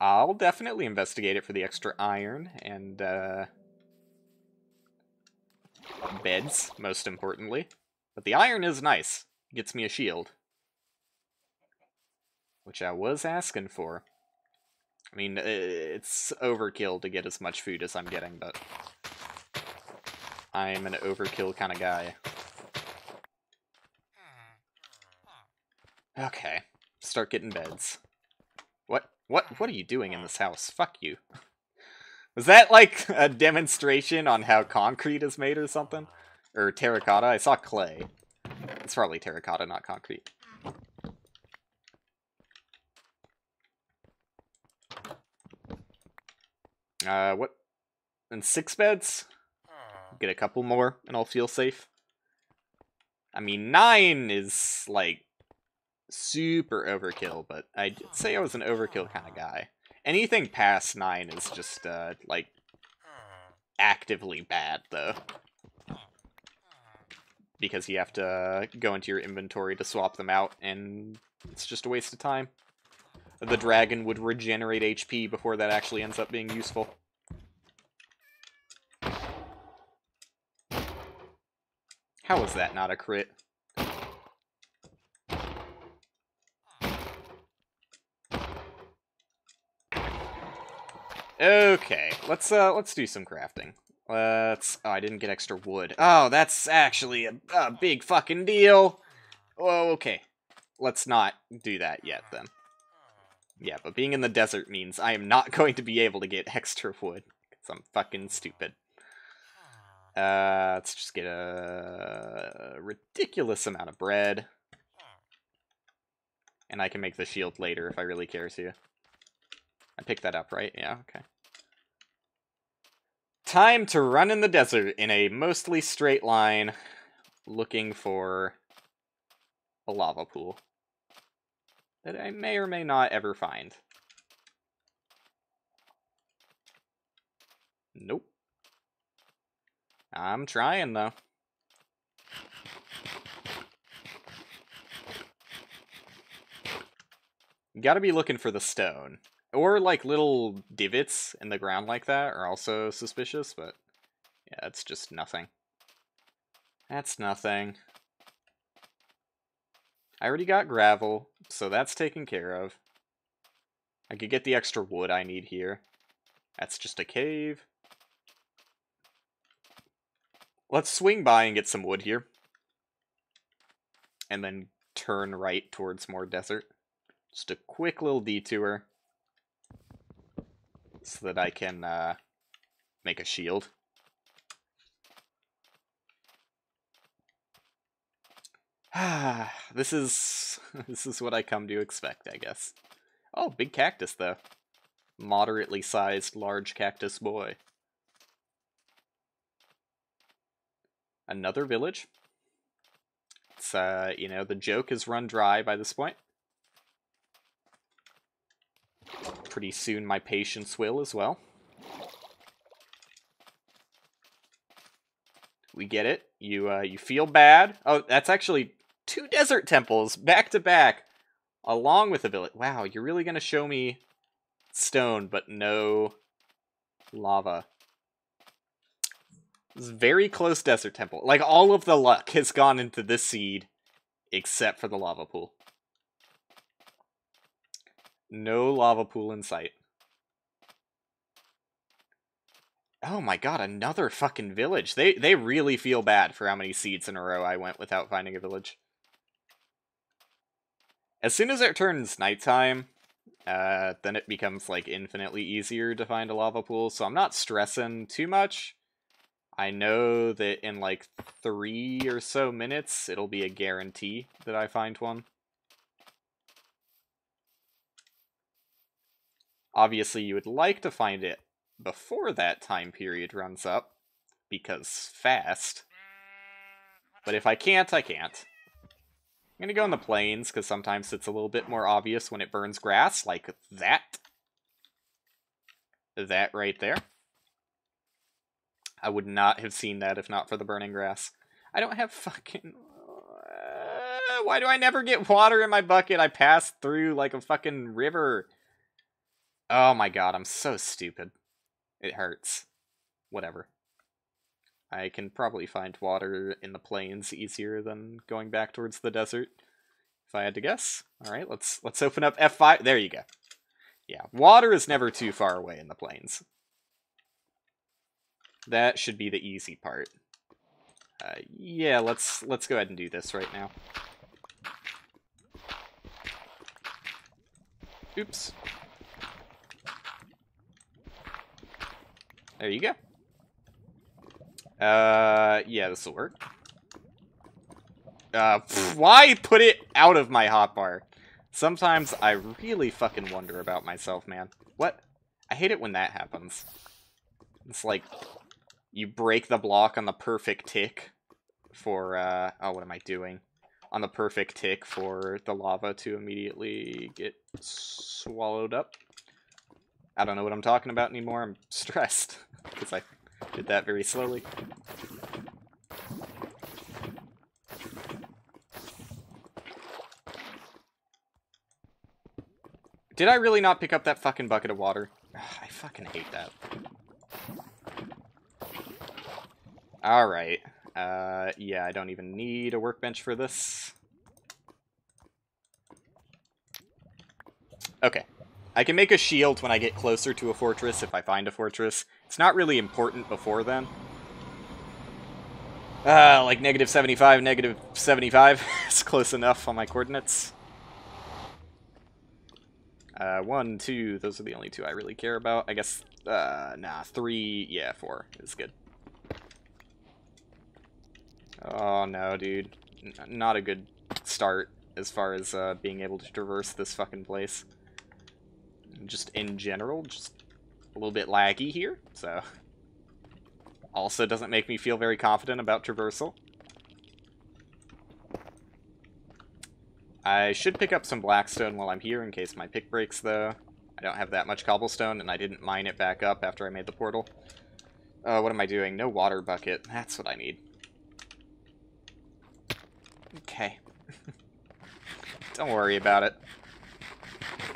I'll definitely investigate it for the extra iron and, uh, beds, most importantly. But the iron is nice. Gets me a shield. Which I was asking for. I mean, uh, it's overkill to get as much food as I'm getting, but I'm an overkill kind of guy. Okay, start getting beds. What? What? What are you doing in this house? Fuck you. Was that like a demonstration on how concrete is made or something? Or terracotta? I saw clay. It's probably terracotta, not concrete. Uh, what? And six beds? Get a couple more and I'll feel safe. I mean, nine is, like, super overkill, but I'd say I was an overkill kind of guy. Anything past 9 is just, uh, like, actively bad, though. Because you have to go into your inventory to swap them out, and it's just a waste of time. The dragon would regenerate HP before that actually ends up being useful. How was that not a crit? Okay, let's uh let's do some crafting. Let's. Oh, I didn't get extra wood. Oh, that's actually a, a big fucking deal. Oh, okay. Let's not do that yet then. Yeah, but being in the desert means I am not going to be able to get extra wood. Because I'm fucking stupid. Uh, let's just get a ridiculous amount of bread. And I can make the shield later if I really care to. I picked that up, right? Yeah, okay. Time to run in the desert in a mostly straight line, looking for a lava pool that I may or may not ever find. Nope. I'm trying, though. You gotta be looking for the stone. Or like little divots in the ground like that are also suspicious, but yeah, it's just nothing. That's nothing. I already got gravel, so that's taken care of. I could get the extra wood I need here. That's just a cave. Let's swing by and get some wood here. And then turn right towards more desert. Just a quick little detour. So that I can uh, make a shield. Ah, this is this is what I come to expect, I guess. Oh, big cactus though. Moderately sized large cactus boy. Another village. It's uh, you know, the joke is run dry by this point. Pretty soon my patience will as well. We get it. You uh, you feel bad. Oh, that's actually two desert temples back to back, along with a village. Wow, you're really gonna show me stone, but no lava. This very close desert temple. Like all of the luck has gone into this seed, except for the lava pool. No lava pool in sight. Oh my god, another fucking village. They they really feel bad for how many seeds in a row I went without finding a village. As soon as it turns nighttime, uh, then it becomes like infinitely easier to find a lava pool, so I'm not stressing too much. I know that in like three or so minutes, it'll be a guarantee that I find one. Obviously, you would like to find it before that time period runs up, because fast. But if I can't, I can't. I'm gonna go in the plains, because sometimes it's a little bit more obvious when it burns grass, like that. That right there. I would not have seen that if not for the burning grass. I don't have fucking... Uh, why do I never get water in my bucket? I passed through like a fucking river. Oh my god, I'm so stupid. It hurts. Whatever. I can probably find water in the plains easier than going back towards the desert, if I had to guess. All right, let's let's open up F5. There you go. Yeah, water is never too far away in the plains. That should be the easy part. Uh, yeah, let's let's go ahead and do this right now. Oops. There you go. Uh, yeah, this will work. Uh, pff, why put it out of my hotbar? Sometimes I really fucking wonder about myself, man. What? I hate it when that happens. It's like, you break the block on the perfect tick for, uh, oh, what am I doing? On the perfect tick for the lava to immediately get swallowed up. I don't know what I'm talking about anymore. I'm stressed because I did that very slowly. Did I really not pick up that fucking bucket of water? Ugh, I fucking hate that. Alright. Uh, yeah, I don't even need a workbench for this. Okay. I can make a shield when I get closer to a fortress if I find a fortress. It's not really important before then. Uh, like negative 75, negative 75. it's close enough on my coordinates. Uh, one, two, those are the only two I really care about. I guess, uh, nah, three, yeah, four is good. Oh no, dude. N not a good start as far as uh, being able to traverse this fucking place. Just in general, just a little bit laggy here, so... Also doesn't make me feel very confident about traversal. I should pick up some blackstone while I'm here in case my pick breaks, though. I don't have that much cobblestone, and I didn't mine it back up after I made the portal. Uh, what am I doing? No water bucket. That's what I need. Okay. don't worry about it.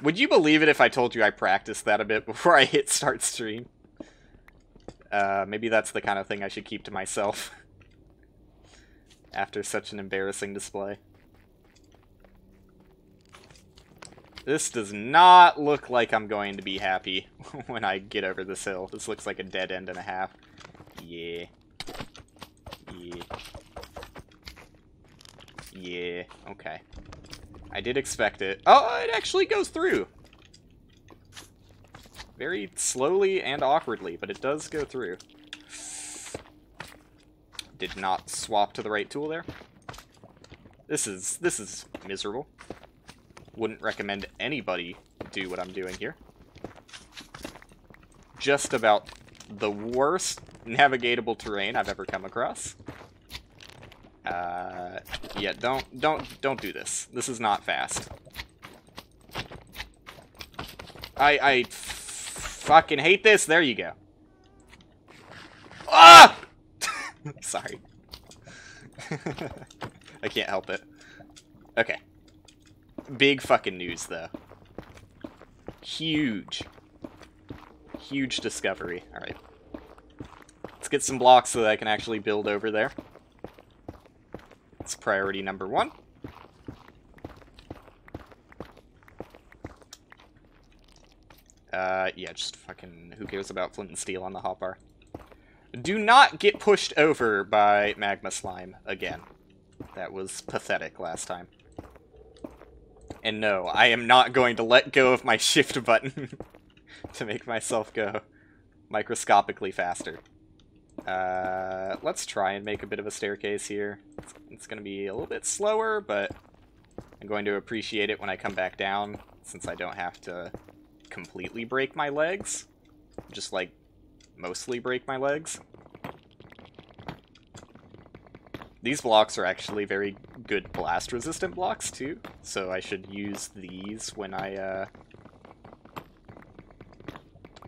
Would you believe it if I told you I practiced that a bit before I hit start stream? Uh, maybe that's the kind of thing I should keep to myself. After such an embarrassing display. This does not look like I'm going to be happy when I get over this hill. This looks like a dead end and a half. Yeah. Yeah. Yeah, okay. I did expect it. Oh, it actually goes through! Very slowly and awkwardly, but it does go through. Did not swap to the right tool there. This is this is miserable. Wouldn't recommend anybody do what I'm doing here. Just about the worst navigatable terrain I've ever come across. Uh, yeah, don't, don't, don't do this. This is not fast. I, I fucking hate this. There you go. Ah! Sorry. I can't help it. Okay. Big fucking news, though. Huge. Huge discovery. Alright. Let's get some blocks so that I can actually build over there. That's priority number one. Uh, yeah, just fucking, who cares about flint and steel on the hotbar? Do not get pushed over by magma slime again. That was pathetic last time. And no, I am not going to let go of my shift button to make myself go microscopically faster. Uh, let's try and make a bit of a staircase here. It's, it's going to be a little bit slower, but I'm going to appreciate it when I come back down, since I don't have to completely break my legs. Just, like, mostly break my legs. These blocks are actually very good blast-resistant blocks, too, so I should use these when I, uh,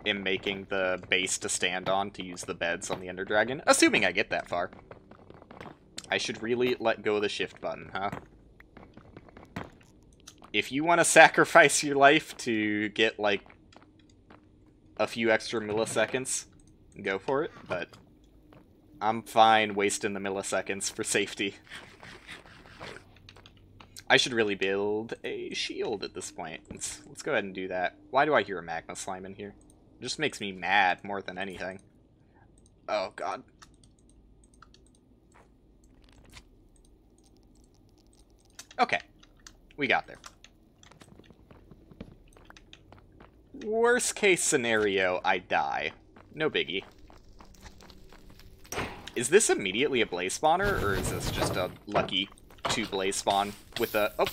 am making the base to stand on to use the beds on the Ender Dragon, assuming I get that far. I should really let go of the shift button, huh? If you want to sacrifice your life to get, like, a few extra milliseconds, go for it, but I'm fine wasting the milliseconds for safety. I should really build a shield at this point. Let's, let's go ahead and do that. Why do I hear a magma slime in here? Just makes me mad more than anything. Oh, God. Okay. We got there. Worst case scenario, I die. No biggie. Is this immediately a blaze spawner, or is this just a lucky two blaze spawn with a... Oh!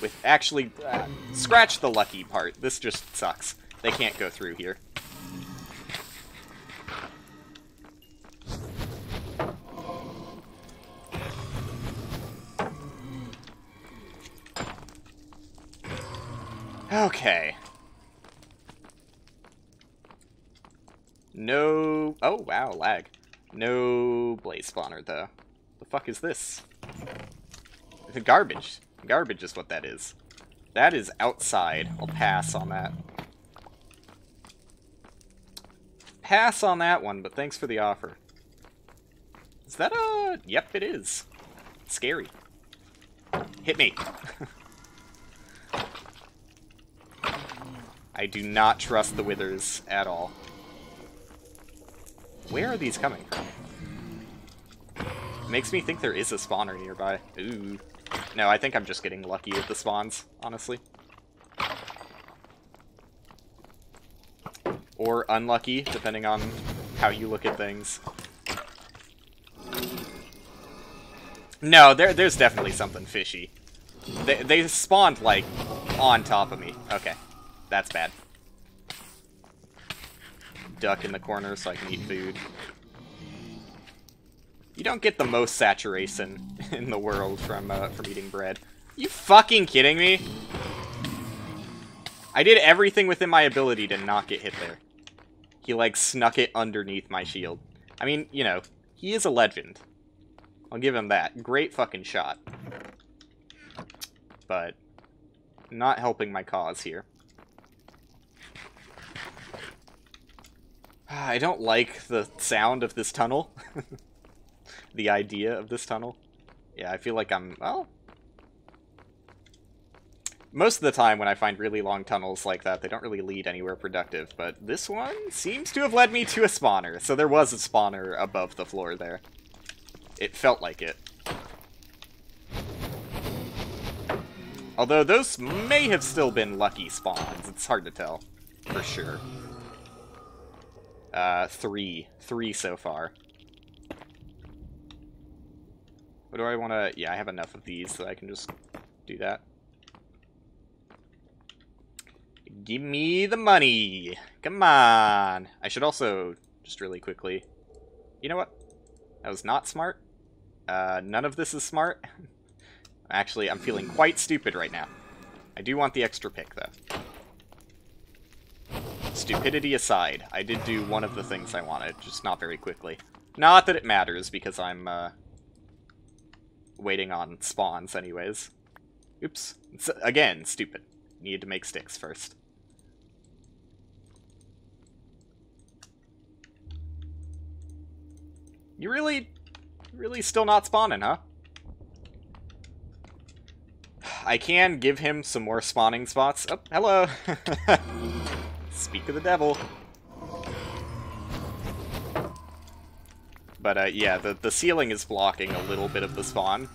With actually... Uh, scratch the lucky part. This just sucks. They can't go through here. Okay. No... Oh, wow, lag. No blaze spawner, though. The fuck is this? The garbage. Garbage is what that is. That is outside. I'll pass on that. Pass on that one, but thanks for the offer. Is that a... Yep, it is. Scary. Hit me. I do not trust the withers at all. Where are these coming from? Makes me think there is a spawner nearby. Ooh. No, I think I'm just getting lucky with the spawns, honestly. Or unlucky, depending on how you look at things. No, there, there's definitely something fishy. They, they spawned, like, on top of me. Okay, that's bad. Duck in the corner so I can eat food. You don't get the most saturation in the world from, uh, from eating bread. You fucking kidding me? I did everything within my ability to not get hit there. He, like, snuck it underneath my shield. I mean, you know, he is a legend. I'll give him that. Great fucking shot. But, not helping my cause here. Ah, I don't like the sound of this tunnel. the idea of this tunnel. Yeah, I feel like I'm, well, most of the time when I find really long tunnels like that, they don't really lead anywhere productive, but this one seems to have led me to a spawner, so there was a spawner above the floor there. It felt like it. Although those may have still been lucky spawns. It's hard to tell for sure. Uh, three. Three so far. What do I want to... Yeah, I have enough of these so I can just do that. Give me the money. Come on. I should also, just really quickly... You know what? That was not smart. Uh, none of this is smart. Actually, I'm feeling quite stupid right now. I do want the extra pick, though. Stupidity aside, I did do one of the things I wanted, just not very quickly. Not that it matters, because I'm, uh, waiting on spawns anyways. Oops. It's, again, stupid. Need to make sticks first. You really, really still not spawning, huh? I can give him some more spawning spots. Oh, hello! Speak of the devil. But uh, yeah, the, the ceiling is blocking a little bit of the spawn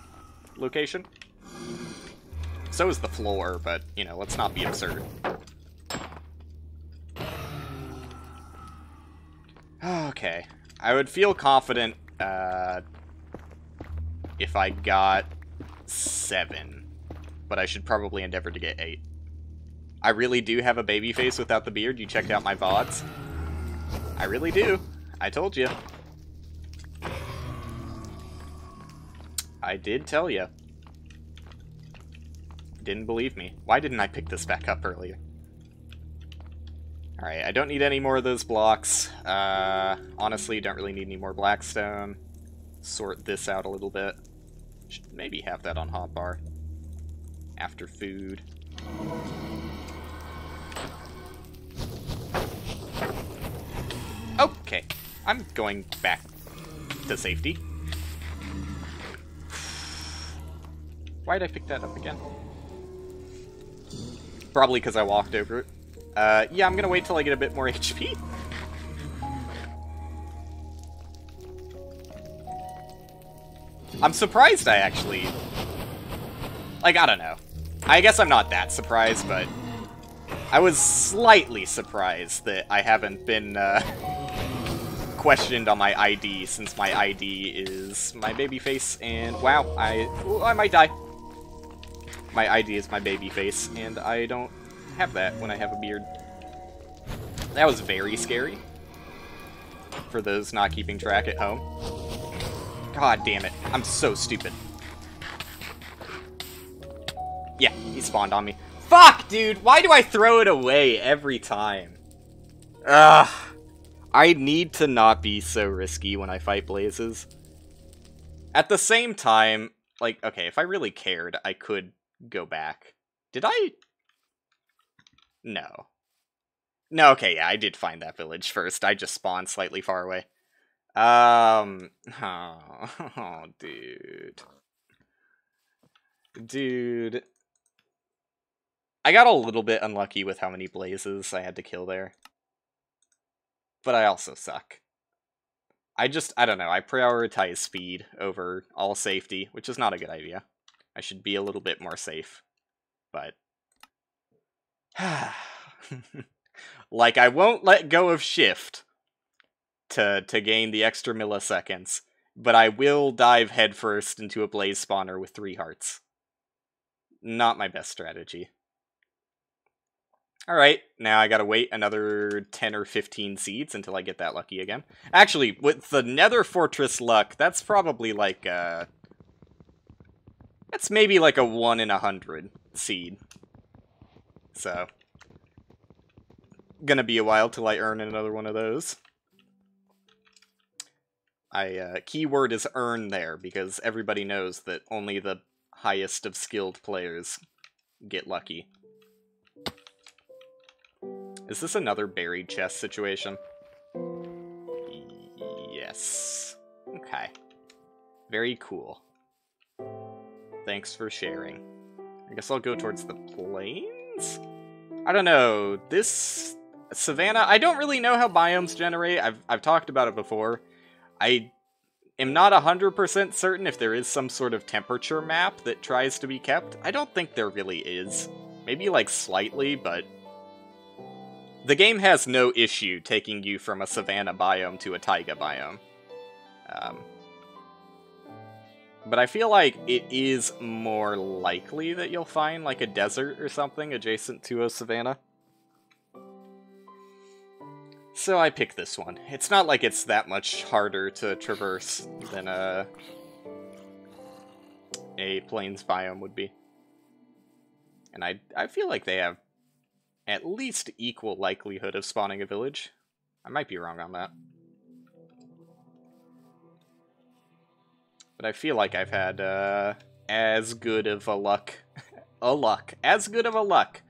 location. So is the floor, but, you know, let's not be absurd. Okay. I would feel confident uh, if I got seven, but I should probably endeavor to get eight. I really do have a baby face without the beard. You checked out my VODs. I really do. I told you. I did tell you. Didn't believe me. Why didn't I pick this back up earlier? Alright, I don't need any more of those blocks. Uh, honestly, don't really need any more blackstone. Sort this out a little bit. Should maybe have that on hotbar. After food. Okay, I'm going back to safety. Why did I pick that up again? Probably because I walked over it. Uh, yeah, I'm gonna wait till I get a bit more HP. I'm surprised I actually... Like, I don't know. I guess I'm not that surprised, but... I was slightly surprised that I haven't been, uh, questioned on my ID, since my ID is my baby face, and wow, I, ooh, I might die. My ID is my baby face, and I don't have that when I have a beard. That was very scary. For those not keeping track at home. God damn it. I'm so stupid. Yeah, he spawned on me. Fuck, dude! Why do I throw it away every time? Ugh. I need to not be so risky when I fight Blazes. At the same time, like, okay, if I really cared, I could go back. Did I? No. No, okay, yeah, I did find that village first. I just spawned slightly far away. Um, oh, oh dude. Dude. I got a little bit unlucky with how many blazes I had to kill there. But I also suck. I just, I don't know, I prioritize speed over all safety, which is not a good idea. I should be a little bit more safe. But... like, I won't let go of shift to, to gain the extra milliseconds, but I will dive headfirst into a blaze spawner with three hearts. Not my best strategy. Alright, now I gotta wait another 10 or 15 seeds until I get that lucky again. Actually, with the Nether Fortress luck, that's probably like, uh... That's maybe like a 1 in a 100 seed. So... Gonna be a while till I earn another one of those. I, uh, keyword is earn there, because everybody knows that only the highest of skilled players get lucky. Is this another buried chest situation? Yes. Okay. Very cool. Thanks for sharing. I guess I'll go towards the plains? I don't know. This Savannah, I don't really know how biomes generate. I've, I've talked about it before. I am not 100% certain if there is some sort of temperature map that tries to be kept. I don't think there really is. Maybe, like, slightly, but... The game has no issue taking you from a savanna biome to a taiga biome. Um, but I feel like it is more likely that you'll find, like, a desert or something adjacent to a savanna. So I pick this one. It's not like it's that much harder to traverse than a, a plains biome would be. And I, I feel like they have at least equal likelihood of spawning a village. I might be wrong on that. But I feel like I've had uh, as good of a luck, a luck, as good of a luck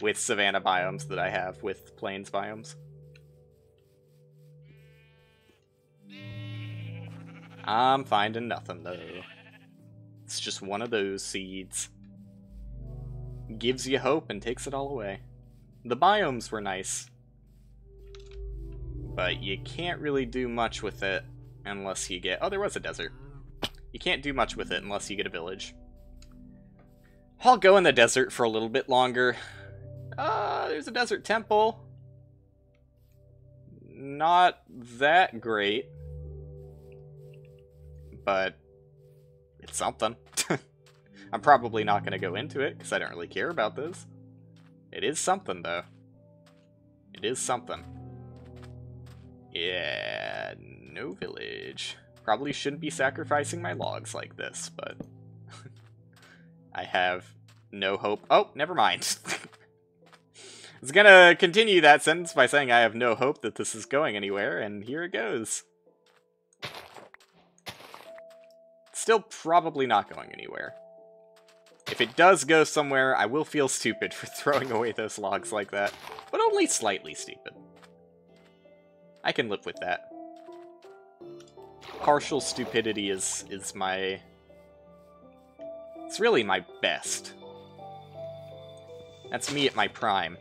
with savanna biomes that I have with plains biomes. I'm finding nothing, though. It's just one of those seeds. Gives you hope and takes it all away. The biomes were nice. But you can't really do much with it unless you get... Oh, there was a desert. You can't do much with it unless you get a village. I'll go in the desert for a little bit longer. Uh, there's a desert temple. Not that great but it's something. I'm probably not going to go into it because I don't really care about this. It is something, though. It is something. Yeah, no village. Probably shouldn't be sacrificing my logs like this, but I have no hope. Oh, never mind. I was gonna continue that sentence by saying I have no hope that this is going anywhere, and here it goes. still probably not going anywhere. If it does go somewhere, I will feel stupid for throwing away those logs like that, but only slightly stupid. I can live with that. Partial stupidity is, is my... It's really my best. That's me at my prime.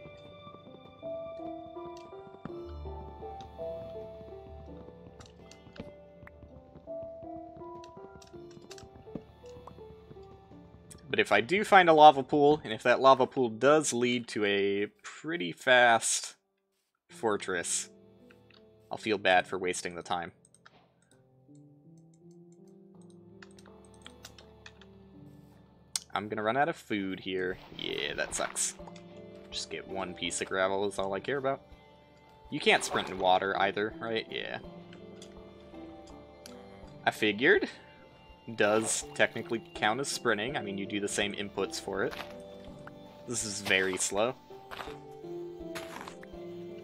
But if I do find a lava pool, and if that lava pool does lead to a pretty fast fortress, I'll feel bad for wasting the time. I'm gonna run out of food here. Yeah, that sucks. Just get one piece of gravel is all I care about. You can't sprint in water either, right? Yeah. I figured does technically count as sprinting. I mean, you do the same inputs for it. This is very slow.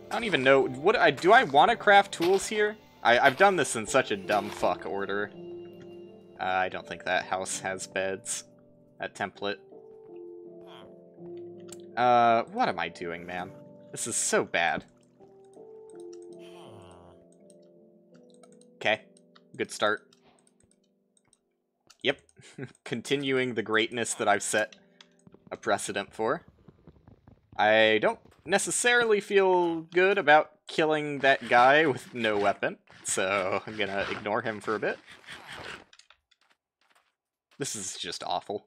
I don't even know. What I Do I want to craft tools here? I, I've done this in such a dumb fuck order. Uh, I don't think that house has beds. That template. Uh, what am I doing, man? This is so bad. Okay. Good start. Yep. Continuing the greatness that I've set a precedent for. I don't necessarily feel good about killing that guy with no weapon, so I'm gonna ignore him for a bit. This is just awful.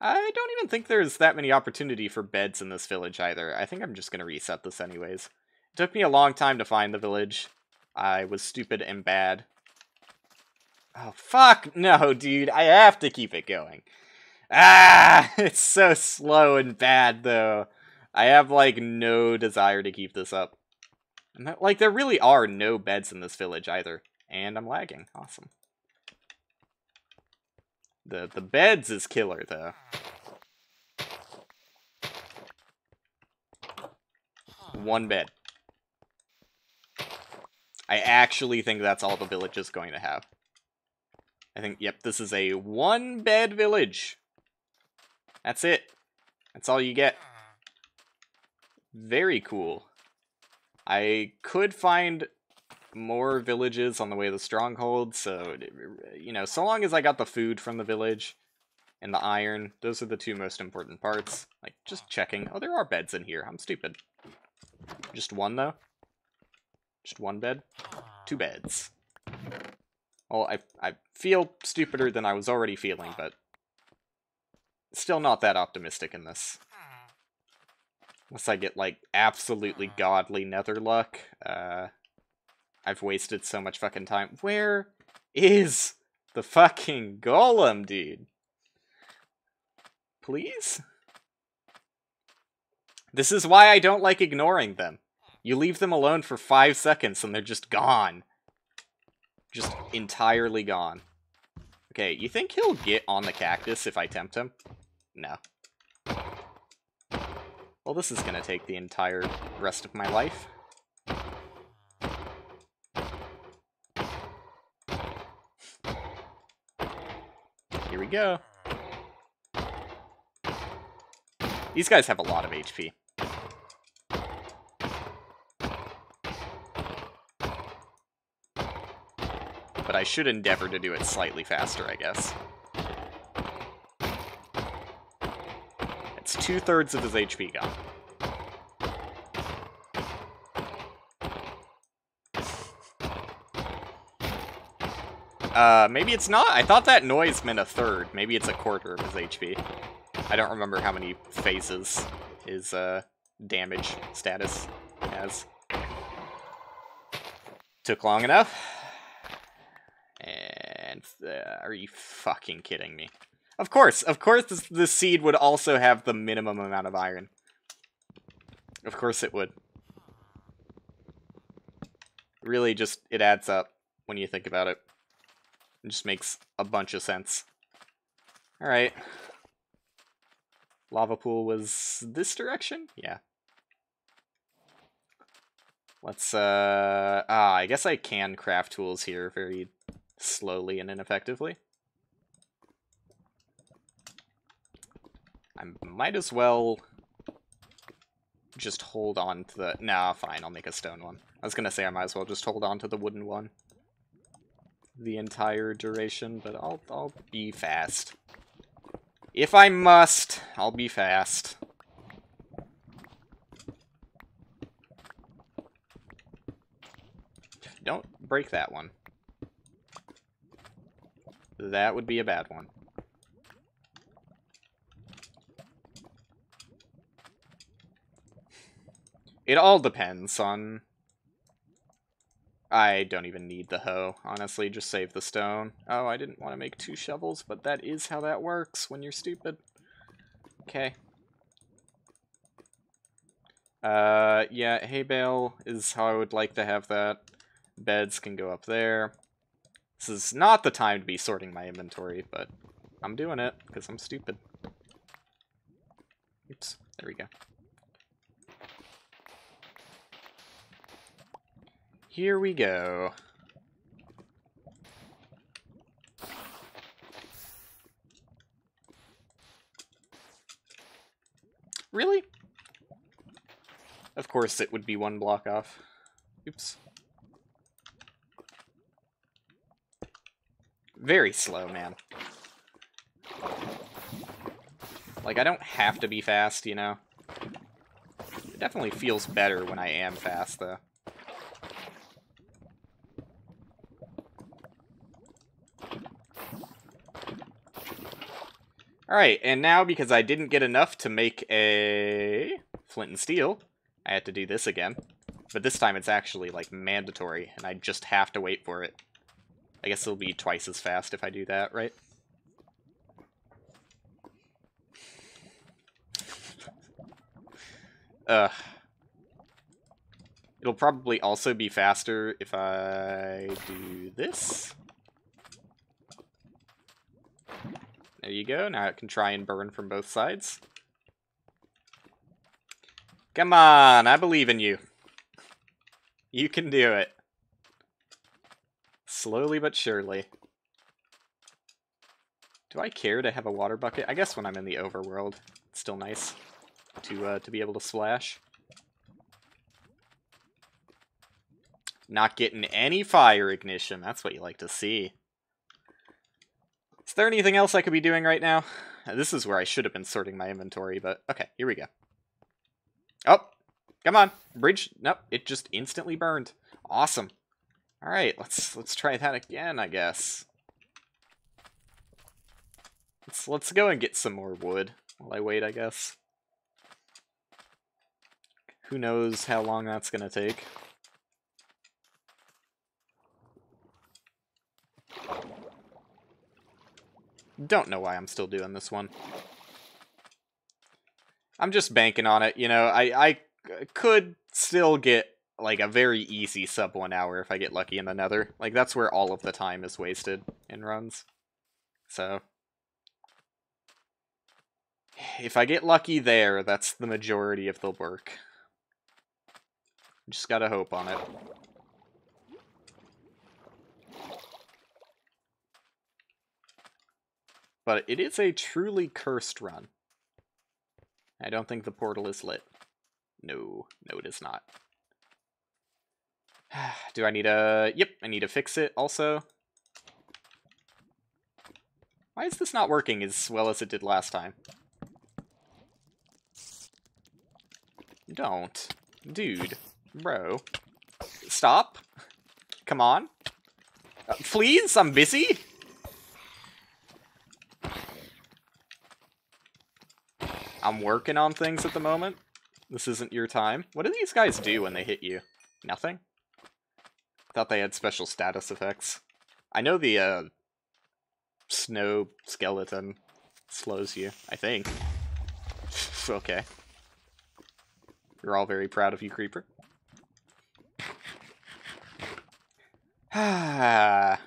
I don't even think there's that many opportunity for beds in this village either. I think I'm just gonna reset this anyways. It took me a long time to find the village. I was stupid and bad. Oh, fuck no, dude. I have to keep it going. Ah, it's so slow and bad, though. I have, like, no desire to keep this up. Like, there really are no beds in this village, either. And I'm lagging. Awesome. The, the beds is killer, though. One bed. I actually think that's all the village is going to have. I think, yep, this is a one-bed village. That's it. That's all you get. Very cool. I could find more villages on the way to the stronghold, so, you know, so long as I got the food from the village and the iron, those are the two most important parts. Like, just checking. Oh, there are beds in here. I'm stupid. Just one, though? Just one bed? Two beds. Well, I, I feel stupider than I was already feeling, but still not that optimistic in this. Unless I get, like, absolutely godly nether luck. Uh, I've wasted so much fucking time. Where is the fucking golem, dude? Please? This is why I don't like ignoring them. You leave them alone for five seconds and they're just gone. Just entirely gone. Okay, you think he'll get on the cactus if I tempt him? No. Well, this is gonna take the entire rest of my life. Here we go. These guys have a lot of HP. But I should endeavor to do it slightly faster, I guess. It's two-thirds of his HP gone. Uh, maybe it's not. I thought that noise meant a third. Maybe it's a quarter of his HP. I don't remember how many phases his uh, damage status has. Took long enough. And uh, are you fucking kidding me? Of course, of course this, this seed would also have the minimum amount of iron. Of course it would. Really just, it adds up when you think about it. It just makes a bunch of sense. Alright. Lava pool was this direction? Yeah. Let's, uh... Ah, I guess I can craft tools here very slowly and ineffectively. I might as well just hold on to the... Nah, fine, I'll make a stone one. I was gonna say I might as well just hold on to the wooden one the entire duration, but I'll, I'll be fast. If I must, I'll be fast. Don't break that one. That would be a bad one. It all depends on I don't even need the hoe, honestly, just save the stone. Oh, I didn't want to make two shovels, but that is how that works when you're stupid. Okay. Uh, yeah, hay bale is how I would like to have that. Beds can go up there. This is not the time to be sorting my inventory, but I'm doing it, because I'm stupid. Oops, there we go. Here we go. Really? Of course it would be one block off. Oops. Very slow, man. Like, I don't have to be fast, you know? It definitely feels better when I am fast, though. Alright, and now because I didn't get enough to make a flint and steel, I had to do this again. But this time it's actually, like, mandatory, and I just have to wait for it. I guess it'll be twice as fast if I do that, right? Ugh. It'll probably also be faster if I do this. There you go. Now it can try and burn from both sides. Come on, I believe in you. You can do it. Slowly but surely. Do I care to have a water bucket? I guess when I'm in the overworld, it's still nice to uh, to be able to splash. Not getting any fire ignition. That's what you like to see. Is there anything else I could be doing right now? Uh, this is where I should have been sorting my inventory, but okay, here we go. Oh, come on. Bridge. Nope, it just instantly burned. Awesome. Alright, let's let's try that again, I guess. Let's let's go and get some more wood while I wait, I guess. Who knows how long that's gonna take. Don't know why I'm still doing this one. I'm just banking on it, you know, I, I could still get like a very easy sub one hour if I get lucky in the nether. Like that's where all of the time is wasted in runs. So if I get lucky there, that's the majority of the work. Just gotta hope on it. But it is a truly cursed run. I don't think the portal is lit. No, no it is not. Do I need a... Yep, I need to fix it also. Why is this not working as well as it did last time? Don't. Dude. Bro. Stop. Come on. Uh, please, I'm busy. I'm working on things at the moment. This isn't your time. What do these guys do when they hit you? Nothing? Thought they had special status effects. I know the, uh, snow skeleton slows you, I think. okay. We're all very proud of you, Creeper. Ah.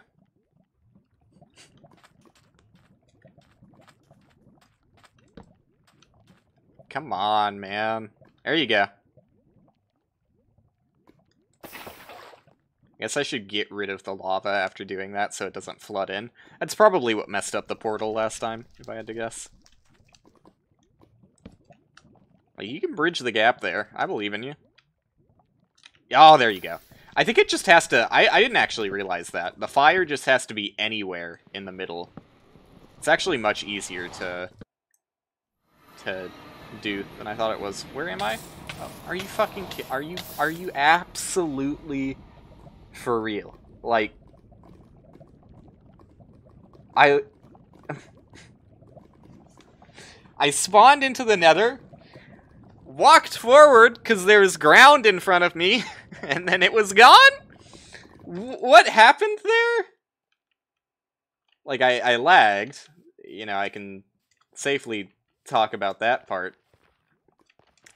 Come on, man. There you go. Guess I should get rid of the lava after doing that so it doesn't flood in. That's probably what messed up the portal last time, if I had to guess. You can bridge the gap there. I believe in you. Oh, there you go. I think it just has to... I, I didn't actually realize that. The fire just has to be anywhere in the middle. It's actually much easier to... to do than I thought it was. Where am I? Oh, are you fucking Are you... Are you absolutely for real? Like... I... I spawned into the nether, walked forward because there was ground in front of me, and then it was gone? W what happened there? Like, I, I lagged. You know, I can safely talk about that part.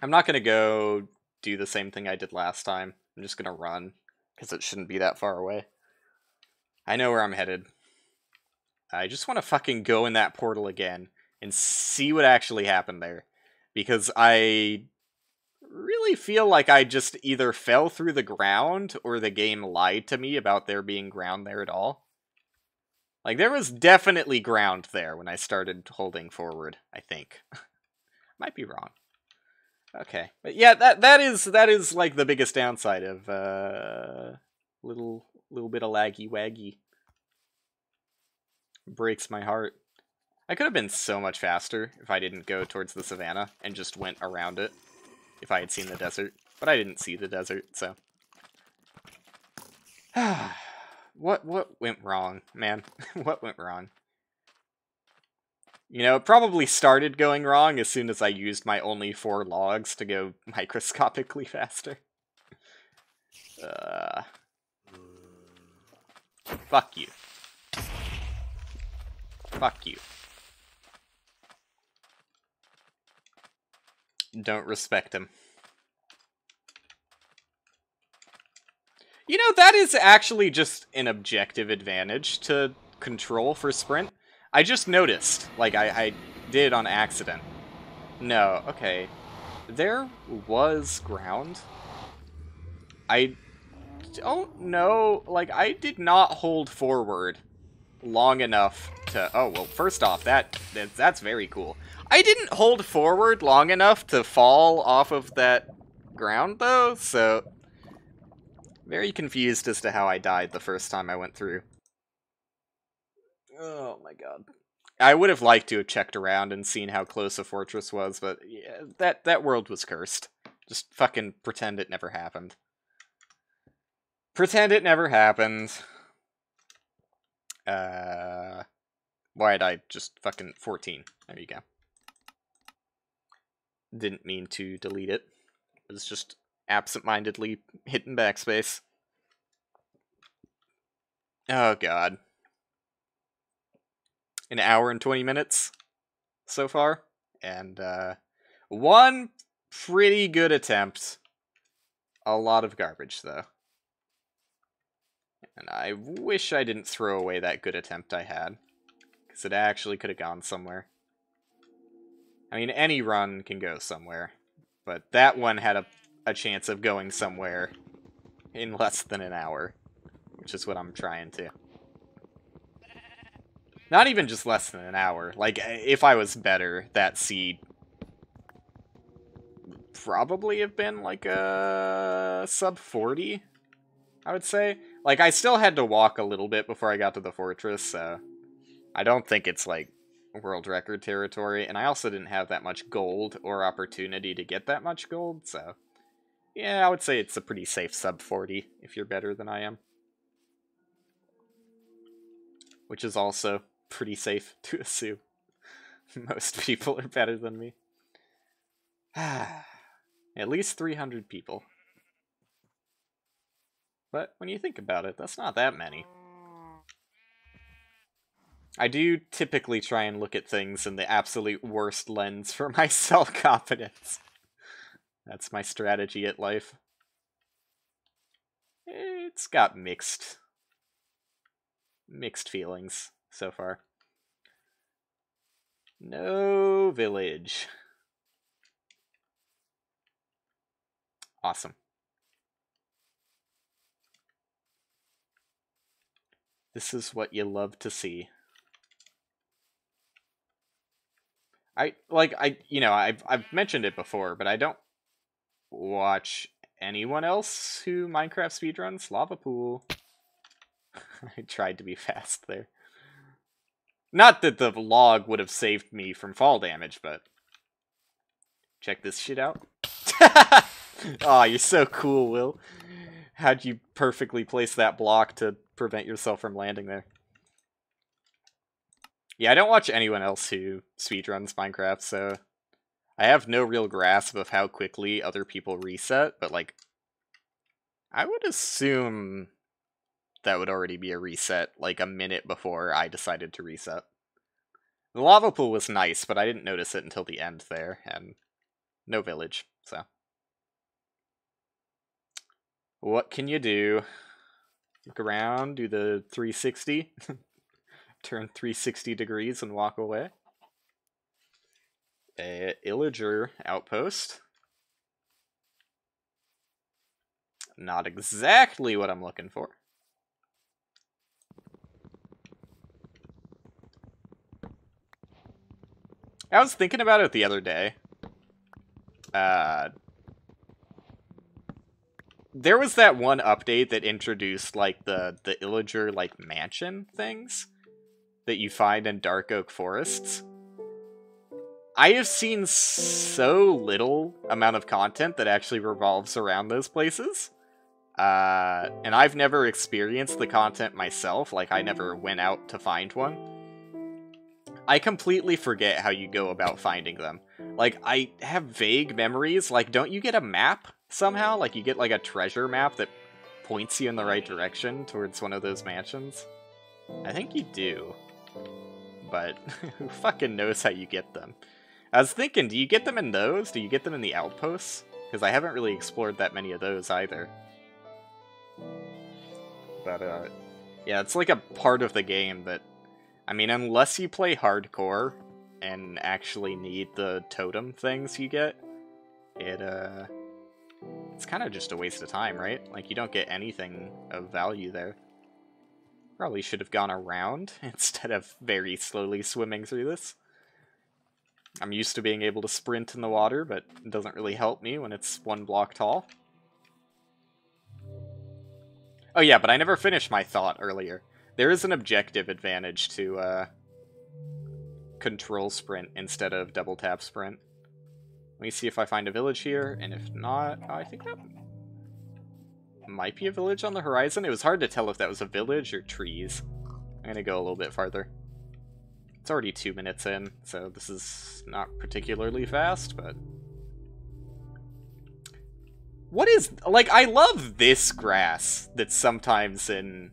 I'm not going to go do the same thing I did last time. I'm just going to run, because it shouldn't be that far away. I know where I'm headed. I just want to fucking go in that portal again and see what actually happened there. Because I really feel like I just either fell through the ground or the game lied to me about there being ground there at all. Like, there was definitely ground there when I started holding forward, I think. Might be wrong. Okay. But yeah, that that is that is like the biggest downside of uh little little bit of laggy waggy. Breaks my heart. I could have been so much faster if I didn't go towards the savannah and just went around it if I had seen the desert. But I didn't see the desert, so. what what went wrong, man? what went wrong? You know, it probably started going wrong as soon as I used my only four logs to go microscopically faster. Uh, fuck you. Fuck you. don't respect him. You know, that is actually just an objective advantage to control for sprint. I just noticed, like I, I did on accident. No, okay. There was ground. I don't know, like I did not hold forward long enough to, oh, well, first off, that, that that's very cool. I didn't hold forward long enough to fall off of that ground, though, so... Very confused as to how I died the first time I went through. Oh my god. I would have liked to have checked around and seen how close a fortress was, but yeah, that, that world was cursed. Just fucking pretend it never happened. Pretend it never happened. Uh, why did I just fucking 14? There you go. Didn't mean to delete it. It was just absent-mindedly hitting backspace. Oh god. An hour and 20 minutes so far. And uh, one pretty good attempt. A lot of garbage, though. And I wish I didn't throw away that good attempt I had. Because it actually could have gone somewhere. I mean, any run can go somewhere. But that one had a, a chance of going somewhere in less than an hour. Which is what I'm trying to. Not even just less than an hour. Like, eh, if I was better, that seed probably have been like a sub 40, I would say. Like, I still had to walk a little bit before I got to the fortress, so I don't think it's like world record territory. And I also didn't have that much gold or opportunity to get that much gold, so yeah, I would say it's a pretty safe sub 40 if you're better than I am. Which is also pretty safe to assume. Most people are better than me. At least 300 people. But when you think about it, that's not that many. I do typically try and look at things in the absolute worst lens for my self-confidence. That's my strategy at life. It's got mixed... mixed feelings so far. No village. Awesome. This is what you love to see. I like I you know I've I've mentioned it before, but I don't watch anyone else who Minecraft speedruns lava pool. I tried to be fast there. Not that the log would have saved me from fall damage, but check this shit out. oh, you're so cool, Will. How'd you perfectly place that block to prevent yourself from landing there? Yeah, I don't watch anyone else who speedruns Minecraft, so I have no real grasp of how quickly other people reset, but like I would assume that would already be a reset like a minute before I decided to reset. The lava pool was nice, but I didn't notice it until the end there, and no village, so. What can you do? Look around, do the 360, turn 360 degrees and walk away. A Illager outpost. Not exactly what I'm looking for. I was thinking about it the other day. Uh, there was that one update that introduced like the the Illager like mansion things that you find in Dark Oak Forests. I have seen so little amount of content that actually revolves around those places. Uh, and I've never experienced the content myself, like I never went out to find one. I completely forget how you go about finding them. Like, I have vague memories. Like, don't you get a map somehow? Like, you get, like, a treasure map that points you in the right direction towards one of those mansions? I think you do. But who fucking knows how you get them? I was thinking, do you get them in those? Do you get them in the outposts? Because I haven't really explored that many of those either. But, uh, yeah, it's like a part of the game that I mean, unless you play hardcore and actually need the totem things you get, it, uh, it's kind of just a waste of time, right? Like, you don't get anything of value there. Probably should have gone around instead of very slowly swimming through this. I'm used to being able to sprint in the water, but it doesn't really help me when it's one block tall. Oh yeah, but I never finished my thought earlier. There is an objective advantage to uh, control sprint instead of double tap sprint. Let me see if I find a village here, and if not, I think that... might be a village on the horizon. It was hard to tell if that was a village or trees. I'm gonna go a little bit farther. It's already two minutes in, so this is not particularly fast, but... What is... Like, I love this grass that's sometimes in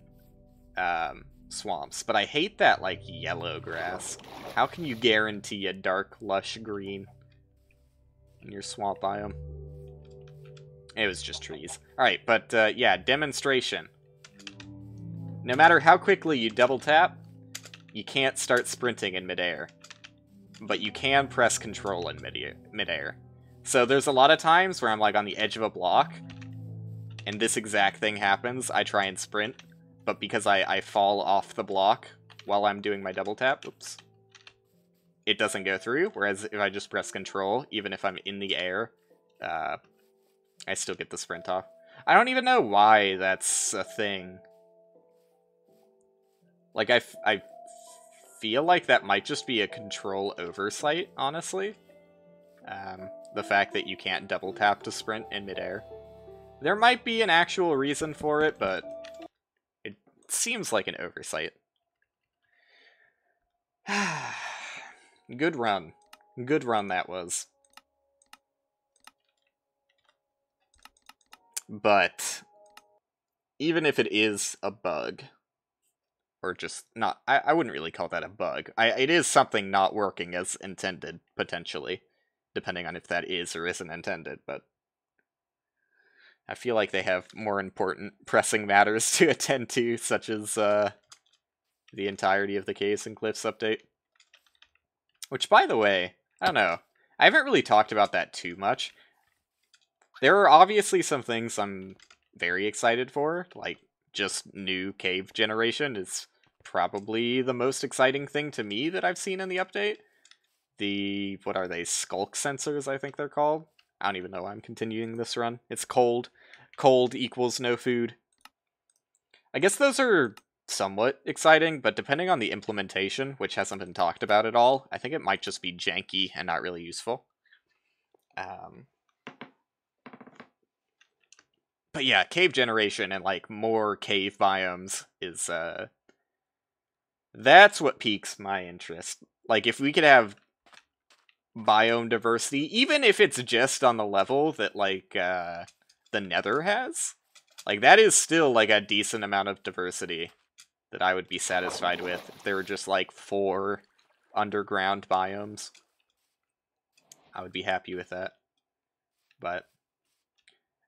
um, swamps, but I hate that, like, yellow grass. How can you guarantee a dark, lush green in your swamp biome? It was just trees. Alright, but, uh, yeah, demonstration. No matter how quickly you double tap, you can't start sprinting in midair. But you can press control in midair. So there's a lot of times where I'm like on the edge of a block, and this exact thing happens. I try and sprint, but because I, I fall off the block while I'm doing my double tap, oops, it doesn't go through. Whereas if I just press control, even if I'm in the air, uh, I still get the sprint off. I don't even know why that's a thing. Like, I, I feel like that might just be a control oversight, honestly. Um, the fact that you can't double tap to sprint in midair. There might be an actual reason for it, but seems like an oversight. Good run. Good run that was. But even if it is a bug, or just not, I, I wouldn't really call that a bug. I, it is something not working as intended, potentially, depending on if that is or isn't intended, but I feel like they have more important pressing matters to attend to, such as uh, the entirety of the Caves and Cliffs update. Which, by the way, I don't know. I haven't really talked about that too much. There are obviously some things I'm very excited for, like just new cave generation is probably the most exciting thing to me that I've seen in the update. The, what are they, sculk sensors, I think they're called. I don't even know why I'm continuing this run. It's cold. Cold equals no food. I guess those are somewhat exciting, but depending on the implementation, which hasn't been talked about at all, I think it might just be janky and not really useful. Um, but yeah, cave generation and like more cave biomes is uh that's what piques my interest. Like if we could have biome diversity, even if it's just on the level that like uh the Nether has, like that is still like a decent amount of diversity that I would be satisfied with if there were just like four underground biomes. I would be happy with that. But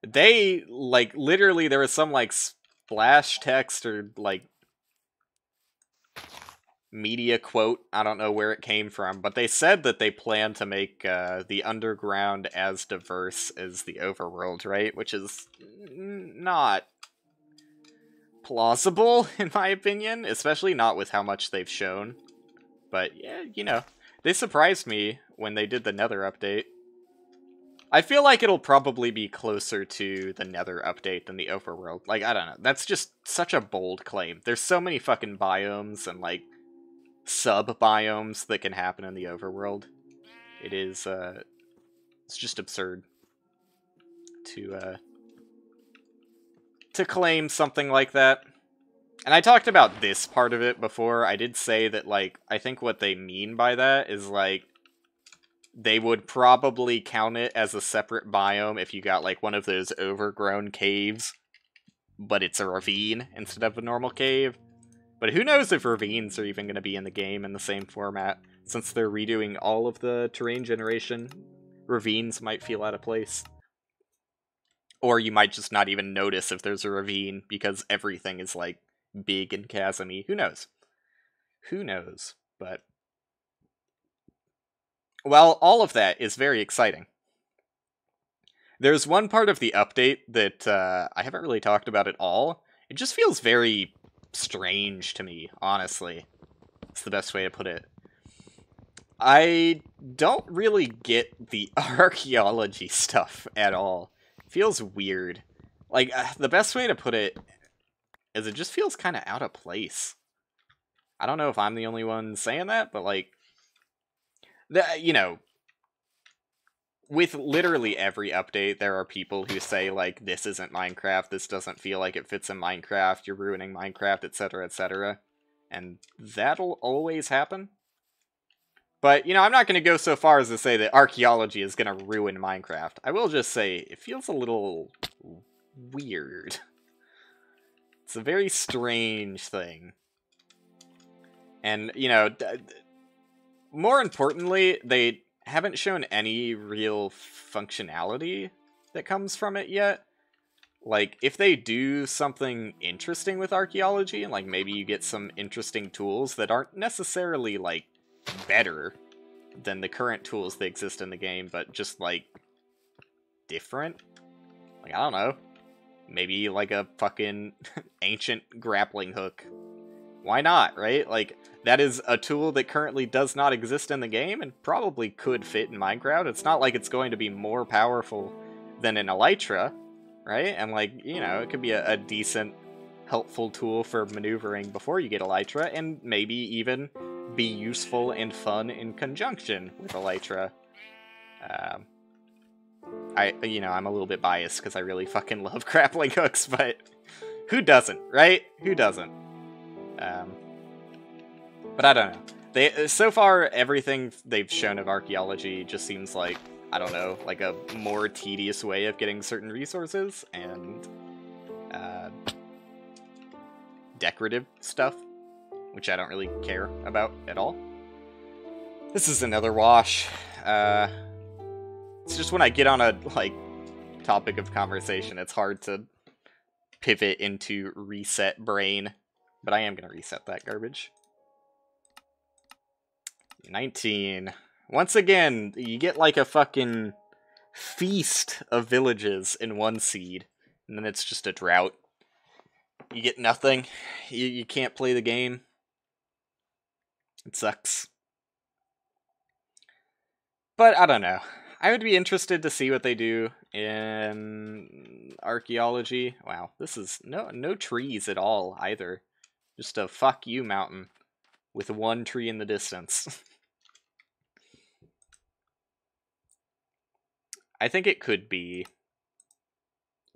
they like literally there was some like splash text or like media quote i don't know where it came from but they said that they plan to make uh, the underground as diverse as the overworld right which is not plausible in my opinion especially not with how much they've shown but yeah you know they surprised me when they did the nether update I feel like it'll probably be closer to the Nether update than the Overworld. Like, I don't know. That's just such a bold claim. There's so many fucking biomes and, like, sub-biomes that can happen in the Overworld. It is, uh... It's just absurd to, uh... To claim something like that. And I talked about this part of it before. I did say that, like, I think what they mean by that is, like, they would probably count it as a separate biome if you got like one of those overgrown caves, but it's a ravine instead of a normal cave. But who knows if ravines are even going to be in the game in the same format, since they're redoing all of the terrain generation. Ravines might feel out of place. Or you might just not even notice if there's a ravine because everything is like big and chasmy. Who knows? Who knows? But well, all of that is very exciting. There's one part of the update that uh, I haven't really talked about at all. It just feels very strange to me, honestly. It's the best way to put it. I don't really get the archaeology stuff at all. It feels weird. Like, uh, the best way to put it is it just feels kind of out of place. I don't know if I'm the only one saying that, but like, the, you know, with literally every update, there are people who say, like, this isn't Minecraft, this doesn't feel like it fits in Minecraft, you're ruining Minecraft, etc., etc. And that'll always happen. But, you know, I'm not going to go so far as to say that archaeology is going to ruin Minecraft. I will just say, it feels a little weird. It's a very strange thing. And, you know, more importantly, they haven't shown any real functionality that comes from it yet. Like, if they do something interesting with archaeology, and like maybe you get some interesting tools that aren't necessarily like better than the current tools that exist in the game, but just like different. Like, I don't know. Maybe like a fucking ancient grappling hook. Why not, right? Like, that is a tool that currently does not exist in the game and probably could fit in Minecraft. It's not like it's going to be more powerful than an Elytra, right? And like, you know, it could be a, a decent, helpful tool for maneuvering before you get Elytra, and maybe even be useful and fun in conjunction with Elytra. Um, I, you know, I'm a little bit biased because I really fucking love grappling hooks, but who doesn't, right? Who doesn't? Um, but I don't know. They so far everything they've shown of archaeology just seems like I don't know, like a more tedious way of getting certain resources and uh, decorative stuff, which I don't really care about at all. This is another wash. Uh, it's just when I get on a like topic of conversation, it's hard to pivot into reset brain, but I am gonna reset that garbage. 19. Once again, you get like a fucking feast of villages in one seed, and then it's just a drought. You get nothing. You, you can't play the game. It sucks. But I don't know. I would be interested to see what they do in archaeology. Wow, this is no no trees at all either. Just a fuck you mountain with one tree in the distance. I think it could be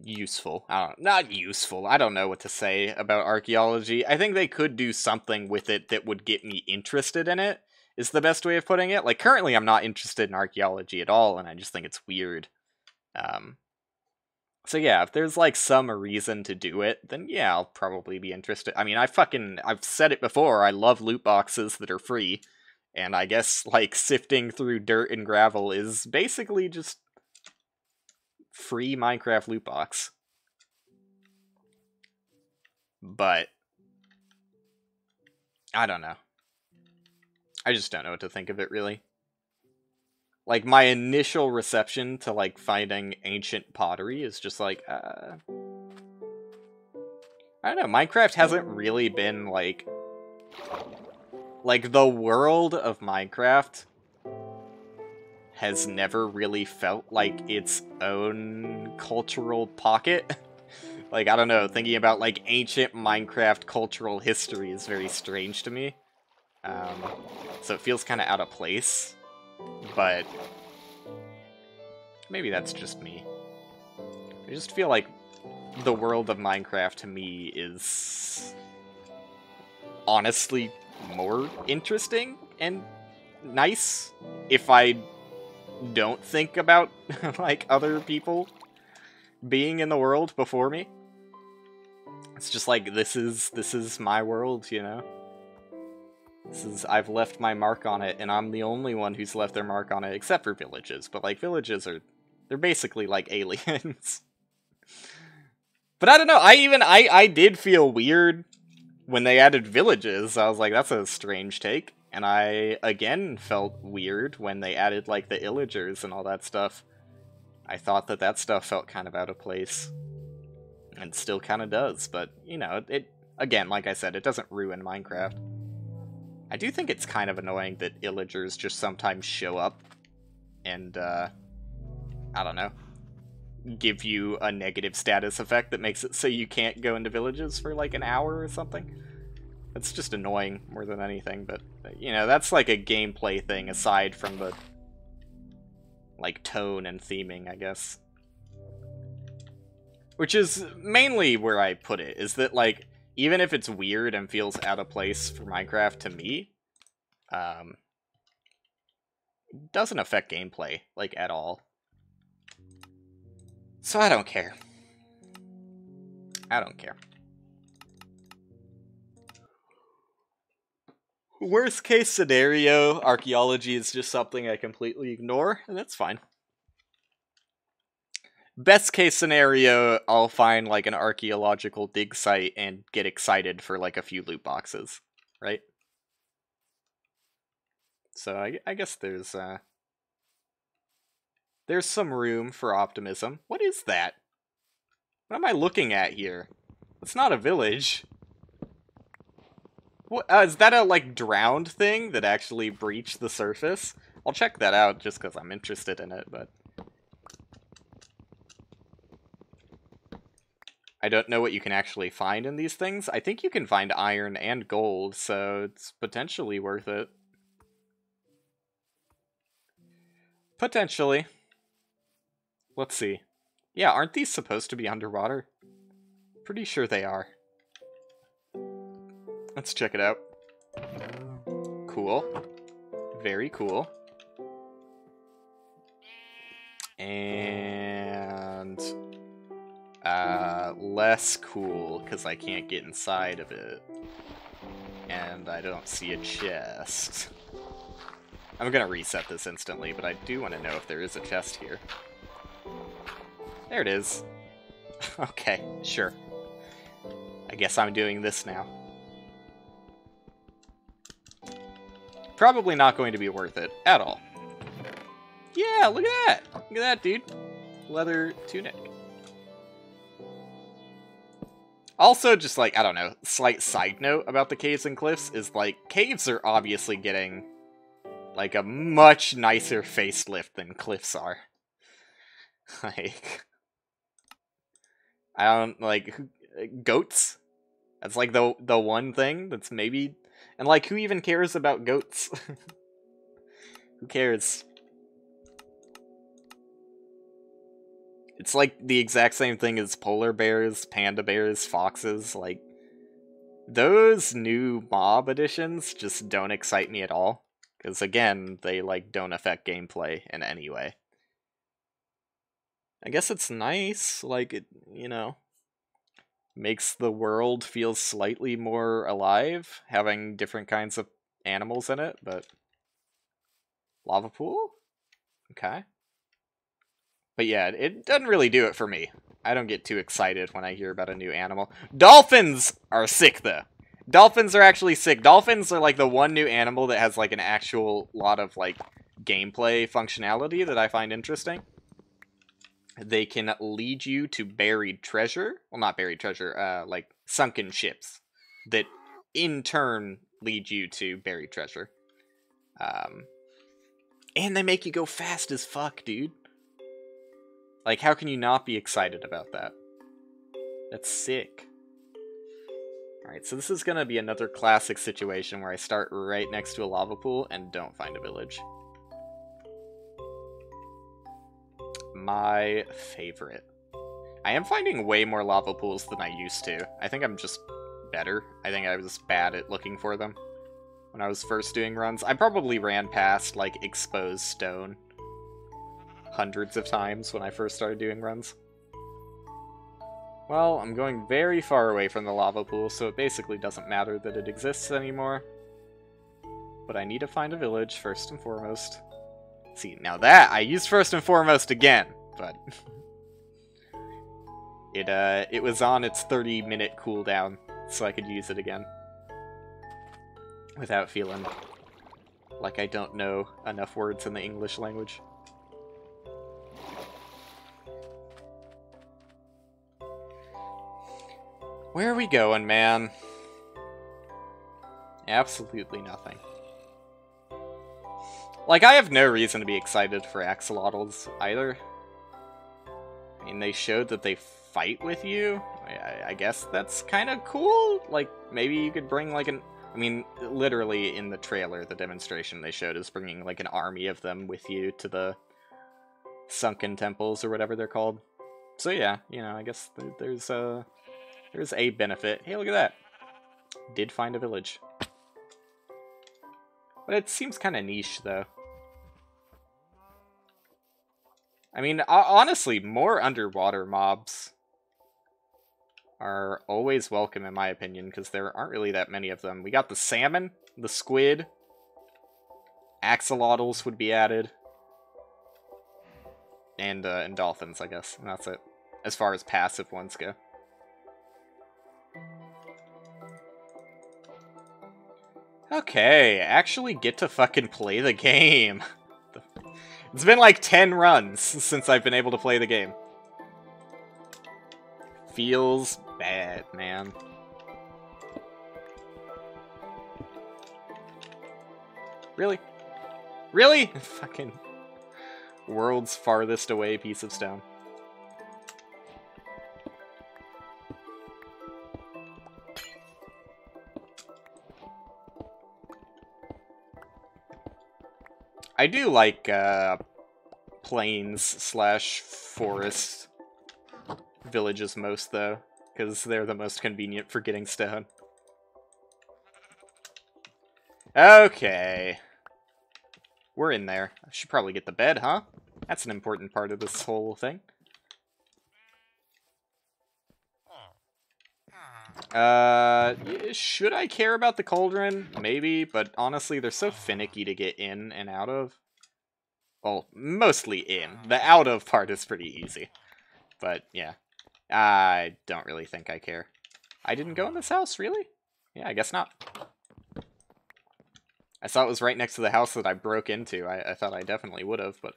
useful. I don't not useful. I don't know what to say about archaeology. I think they could do something with it that would get me interested in it. Is the best way of putting it. Like currently I'm not interested in archaeology at all and I just think it's weird. Um so yeah, if there's like some reason to do it, then yeah, I'll probably be interested. I mean, I fucking I've said it before, I love loot boxes that are free. And I guess like sifting through dirt and gravel is basically just free Minecraft loot box. But I don't know. I just don't know what to think of it really. Like my initial reception to like finding ancient pottery is just like uh I don't know, Minecraft hasn't really been like like the world of Minecraft has never really felt like its own cultural pocket. like, I don't know, thinking about, like, ancient Minecraft cultural history is very strange to me. Um, so it feels kind of out of place. But maybe that's just me. I just feel like the world of Minecraft to me is honestly more interesting and nice if I don't think about like other people being in the world before me. It's just like this is this is my world, you know. Is I've left my mark on it and I'm the only one who's left their mark on it except for villages, but like villages are they're basically like aliens. but I don't know, I even I I did feel weird when they added villages. I was like that's a strange take. And I, again, felt weird when they added, like, the illagers and all that stuff. I thought that that stuff felt kind of out of place. And still kind of does, but, you know, it, again, like I said, it doesn't ruin Minecraft. I do think it's kind of annoying that illagers just sometimes show up and, uh, I don't know, give you a negative status effect that makes it so you can't go into villages for like an hour or something. It's just annoying more than anything, but, you know, that's like a gameplay thing aside from the like tone and theming, I guess. Which is mainly where I put it, is that like even if it's weird and feels out of place for Minecraft to me, um, doesn't affect gameplay like at all. So I don't care. I don't care. Worst case scenario, archaeology is just something I completely ignore, and that's fine. Best case scenario, I'll find like an archaeological dig site and get excited for like a few loot boxes, right? So I, I guess there's uh there's some room for optimism. What is that? What am I looking at here? It's not a village. What, uh, is that a, like, drowned thing that actually breached the surface? I'll check that out just because I'm interested in it, but... I don't know what you can actually find in these things. I think you can find iron and gold, so it's potentially worth it. Potentially. Let's see. Yeah, aren't these supposed to be underwater? Pretty sure they are. Let's check it out. Cool. Very cool. And... Uh, less cool, because I can't get inside of it. And I don't see a chest. I'm gonna reset this instantly, but I do want to know if there is a chest here. There it is. okay, sure. I guess I'm doing this now. Probably not going to be worth it at all. Yeah, look at that! Look at that, dude. Leather tunic. Also, just like, I don't know, slight side note about the caves and cliffs is like, caves are obviously getting like a much nicer facelift than cliffs are. like, I don't like goats. That's like the the one thing that's maybe, and like who even cares about goats? who cares? It's like the exact same thing as polar bears, panda bears, foxes. Like those new mob additions just don't excite me at all. Because again, they like don't affect gameplay in any way. I guess it's nice, like it, you know, makes the world feel slightly more alive, having different kinds of animals in it, but lava pool? Okay. But yeah, it doesn't really do it for me. I don't get too excited when I hear about a new animal. Dolphins are sick though. Dolphins are actually sick. Dolphins are like the one new animal that has like an actual lot of like gameplay functionality that I find interesting. They can lead you to buried treasure. Well, not buried treasure, uh, like sunken ships that in turn lead you to buried treasure. Um, and they make you go fast as fuck, dude. Like, how can you not be excited about that? That's sick. Alright, so this is gonna be another classic situation where I start right next to a lava pool and don't find a village. My favorite. I am finding way more lava pools than I used to. I think I'm just better. I think I was bad at looking for them when I was first doing runs. I probably ran past, like, exposed stone hundreds of times when I first started doing runs. Well, I'm going very far away from the lava pool, so it basically doesn't matter that it exists anymore. But I need to find a village, first and foremost. See, now that, I used first and foremost again, but... it, uh, it was on its 30 minute cooldown, so I could use it again. Without feeling like I don't know enough words in the English language. Where are we going, man? Absolutely nothing. Like, I have no reason to be excited for axolotls either. I mean, they showed that they fight with you. I, I guess that's kind of cool. Like, maybe you could bring, like, an... I mean, literally in the trailer, the demonstration they showed is bringing, like, an army of them with you to the sunken temples or whatever they're called. So yeah, you know, I guess there's a there's a benefit. Hey, look at that. Did find a village. But it seems kind of niche, though. I mean, honestly, more underwater mobs are always welcome, in my opinion, because there aren't really that many of them. We got the salmon, the squid, axolotls would be added, and uh, and dolphins, I guess. And that's it, as far as passive ones go. Okay, actually get to fucking play the game. It's been like 10 runs since I've been able to play the game. Feels bad, man. Really? Really? Fucking world's farthest away piece of stone. I do like uh, plains slash forest villages most, though, because they're the most convenient for getting stone. Okay. We're in there. I should probably get the bed, huh? That's an important part of this whole thing. Uh, should I care about the cauldron? Maybe, but honestly, they're so finicky to get in and out of. Well, mostly in. The out of part is pretty easy. But, yeah. I don't really think I care. I didn't go in this house, really? Yeah, I guess not. I saw it was right next to the house that I broke into. I, I thought I definitely would have, but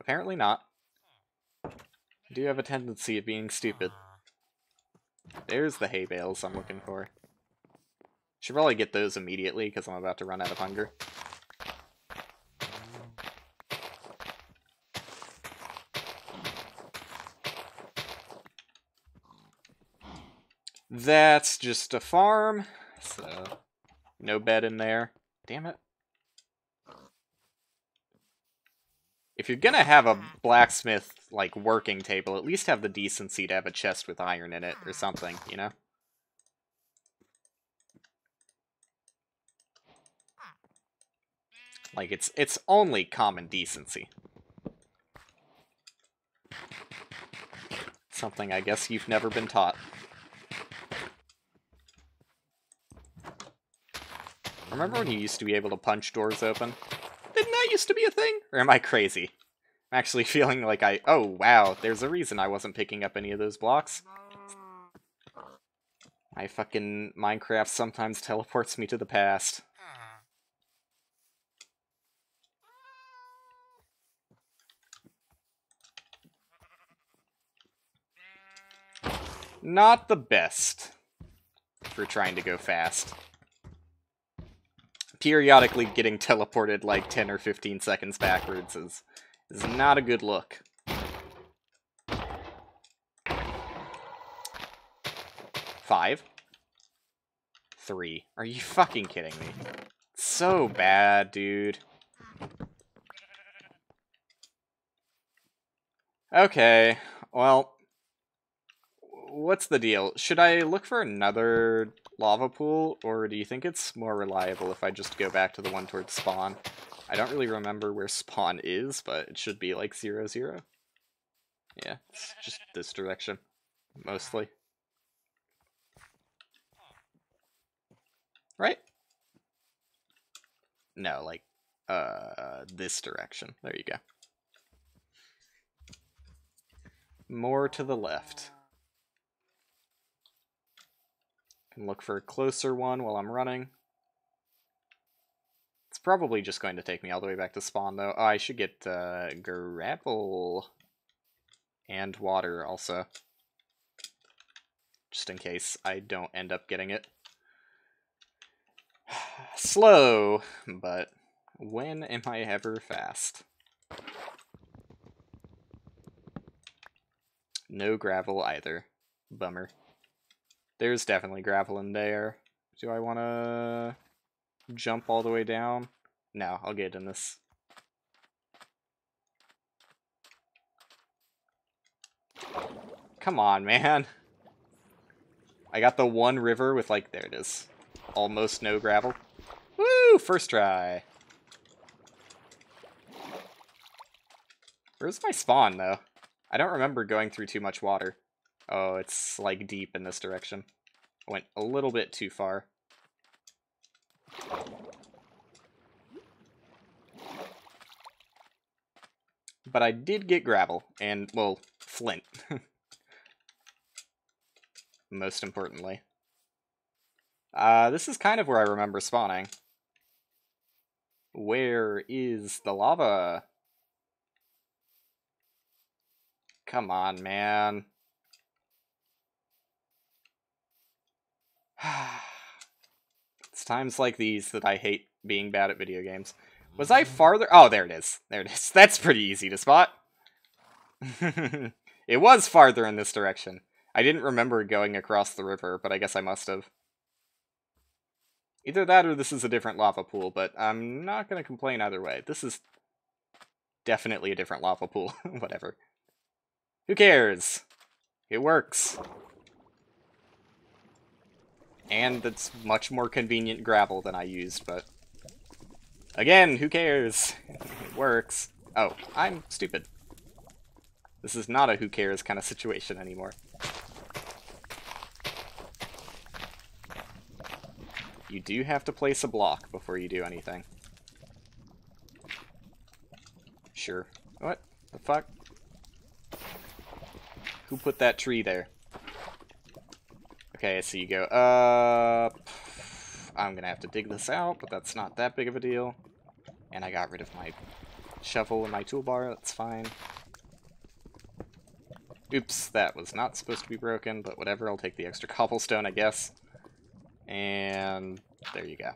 apparently not. I do have a tendency of being stupid. There's the hay bales I'm looking for. Should probably get those immediately because I'm about to run out of hunger. That's just a farm, so no bed in there. Damn it. If you're gonna have a blacksmith, like, working table, at least have the decency to have a chest with iron in it, or something, you know? Like, it's, it's only common decency. Something I guess you've never been taught. Remember when you used to be able to punch doors open? Didn't that used to be a thing? Or am I crazy? I'm actually feeling like I... Oh, wow, there's a reason I wasn't picking up any of those blocks. My fucking Minecraft sometimes teleports me to the past. Not the best for trying to go fast periodically getting teleported like 10 or 15 seconds backwards is, is not a good look. Five. Three. Are you fucking kidding me? So bad, dude. Okay, well, what's the deal? Should I look for another lava pool, or do you think it's more reliable if I just go back to the one towards spawn? I don't really remember where spawn is, but it should be like zero zero. Yeah, it's just this direction, mostly. Right? No, like, uh, this direction. There you go. More to the left. And look for a closer one while I'm running. It's probably just going to take me all the way back to spawn, though. Oh, I should get uh, gravel and water also. Just in case I don't end up getting it. Slow, but when am I ever fast? No gravel either. Bummer. There's definitely gravel in there. Do I want to jump all the way down? No, I'll get in this. Come on, man. I got the one river with, like, there it is. Almost no gravel. Woo! First try. Where's my spawn, though? I don't remember going through too much water. Oh, it's, like, deep in this direction. I went a little bit too far. But I did get gravel, and, well, flint. Most importantly. Uh, this is kind of where I remember spawning. Where is the lava? Come on, man. it's times like these that I hate being bad at video games. Was I mm-hmm. farther? Oh, there it is. There it is. That's pretty easy to spot. it was farther in this direction. I didn't remember going across the river, but I guess I must have. Either that or this is a different lava pool, but I'm not going to complain either way. This is definitely a different lava pool. Whatever. Who cares? It works. And it's much more convenient gravel than I used, but... Again, who cares? It works. Oh, I'm stupid. This is not a who cares kind of situation anymore. You do have to place a block before you do anything. Sure. What the fuck? Who put that tree there? Okay, so you go up. I'm gonna have to dig this out, but that's not that big of a deal. And I got rid of my shovel in my toolbar, that's fine. Oops, that was not supposed to be broken, but whatever, I'll take the extra cobblestone, I guess. And there you go.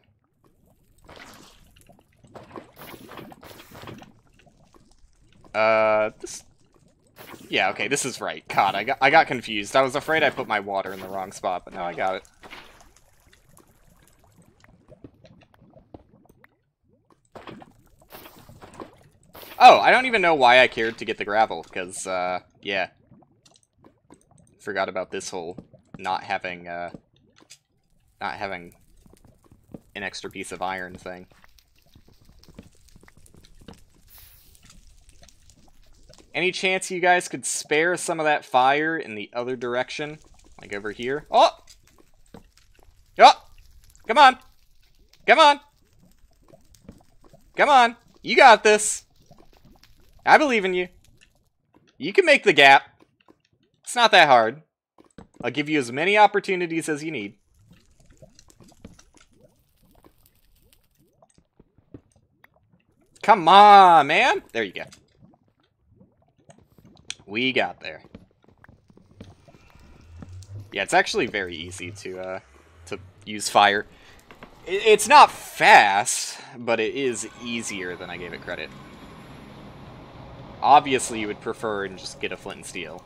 Uh, this... Yeah, okay, this is right. God, I got, I got confused. I was afraid I put my water in the wrong spot, but now I got it. Oh, I don't even know why I cared to get the gravel, because, uh, yeah. Forgot about this whole not having, uh, not having an extra piece of iron thing. Any chance you guys could spare some of that fire in the other direction? Like over here? Oh! Oh! Come on! Come on! Come on! You got this! I believe in you. You can make the gap. It's not that hard. I'll give you as many opportunities as you need. Come on, man! There you go. We got there. Yeah, it's actually very easy to, uh, to use fire. It's not fast, but it is easier than I gave it credit. Obviously, you would prefer and just get a flint and steel.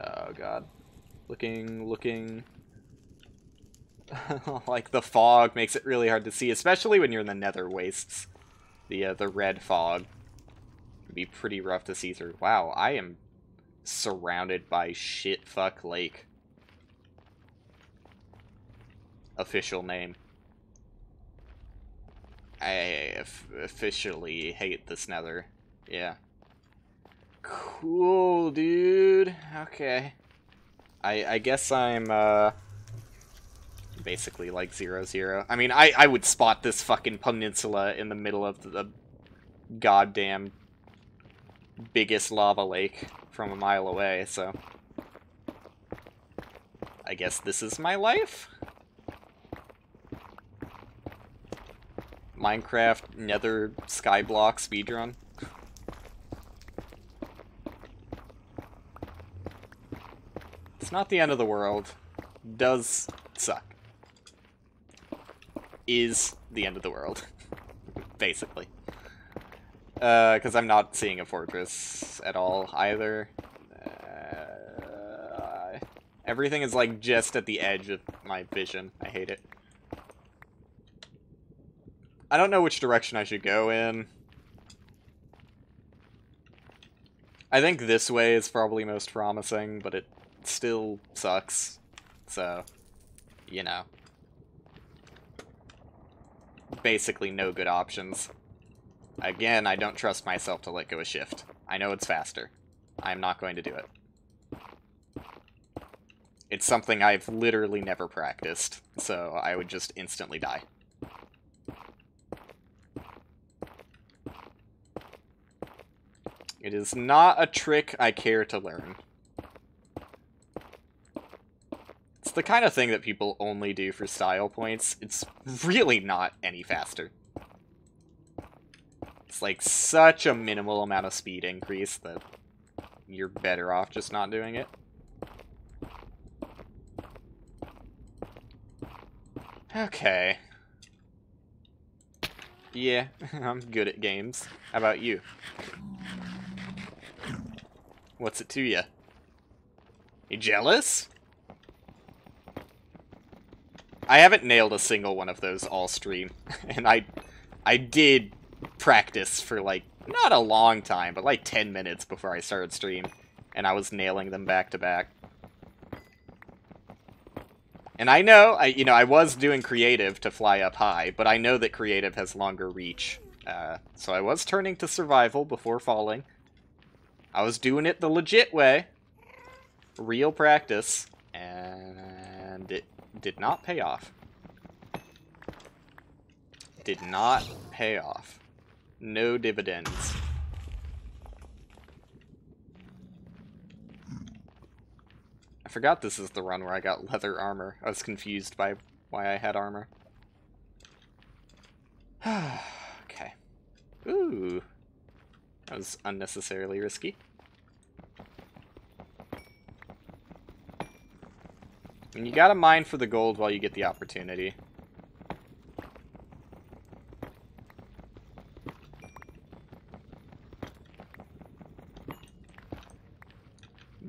Oh, God. Looking, looking... like, the fog makes it really hard to see, especially when you're in the nether wastes the uh, the red fog. It'd be pretty rough to see through. Wow, I am surrounded by shit fuck lake. Official name. I officially hate this nether. Yeah. Cool, dude. Okay. I I guess I'm uh basically like zero zero. I mean, I I would spot this fucking peninsula in the middle of the goddamn biggest lava lake from a mile away. So I guess this is my life. Minecraft Nether Skyblock speedrun. It's not the end of the world. Does suck is the end of the world, basically. Because uh, I'm not seeing a fortress at all, either. Uh, everything is, like, just at the edge of my vision. I hate it. I don't know which direction I should go in. I think this way is probably most promising, but it still sucks. So, you know. Basically no good options. Again, I don't trust myself to let go of shift. I know it's faster. I'm not going to do it. It's something I've literally never practiced, so I would just instantly die. It is not a trick I care to learn. It's the kind of thing that people only do for style points. It's really not any faster. It's like such a minimal amount of speed increase that you're better off just not doing it. Okay. Yeah, I'm good at games. How about you? What's it to you? You jealous? I haven't nailed a single one of those all stream, and I, I did practice for like not a long time, but like 10 minutes before I started stream, and I was nailing them back to back. And I know, I you know, I was doing creative to fly up high, but I know that creative has longer reach. Uh, so I was turning to survival before falling. I was doing it the legit way. Real practice. And it did not pay off. Did not pay off. No dividends. I forgot this is the run where I got leather armor. I was confused by why I had armor. okay. Ooh. That was unnecessarily risky. And you gotta mine for the gold while you get the opportunity.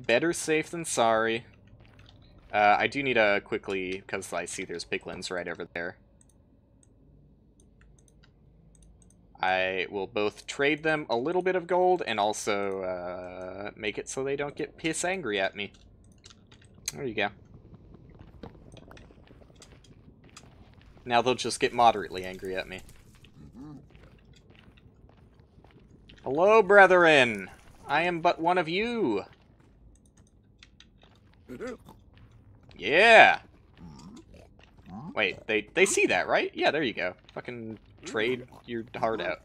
Better safe than sorry. Uh, I do need to quickly, because I see there's piglins right over there. I will both trade them a little bit of gold and also uh, make it so they don't get piss angry at me. There you go. Now they'll just get moderately angry at me. Hello, brethren! I am but one of you! Yeah! Wait, they, they see that, right? Yeah, there you go. Fucking trade your heart out.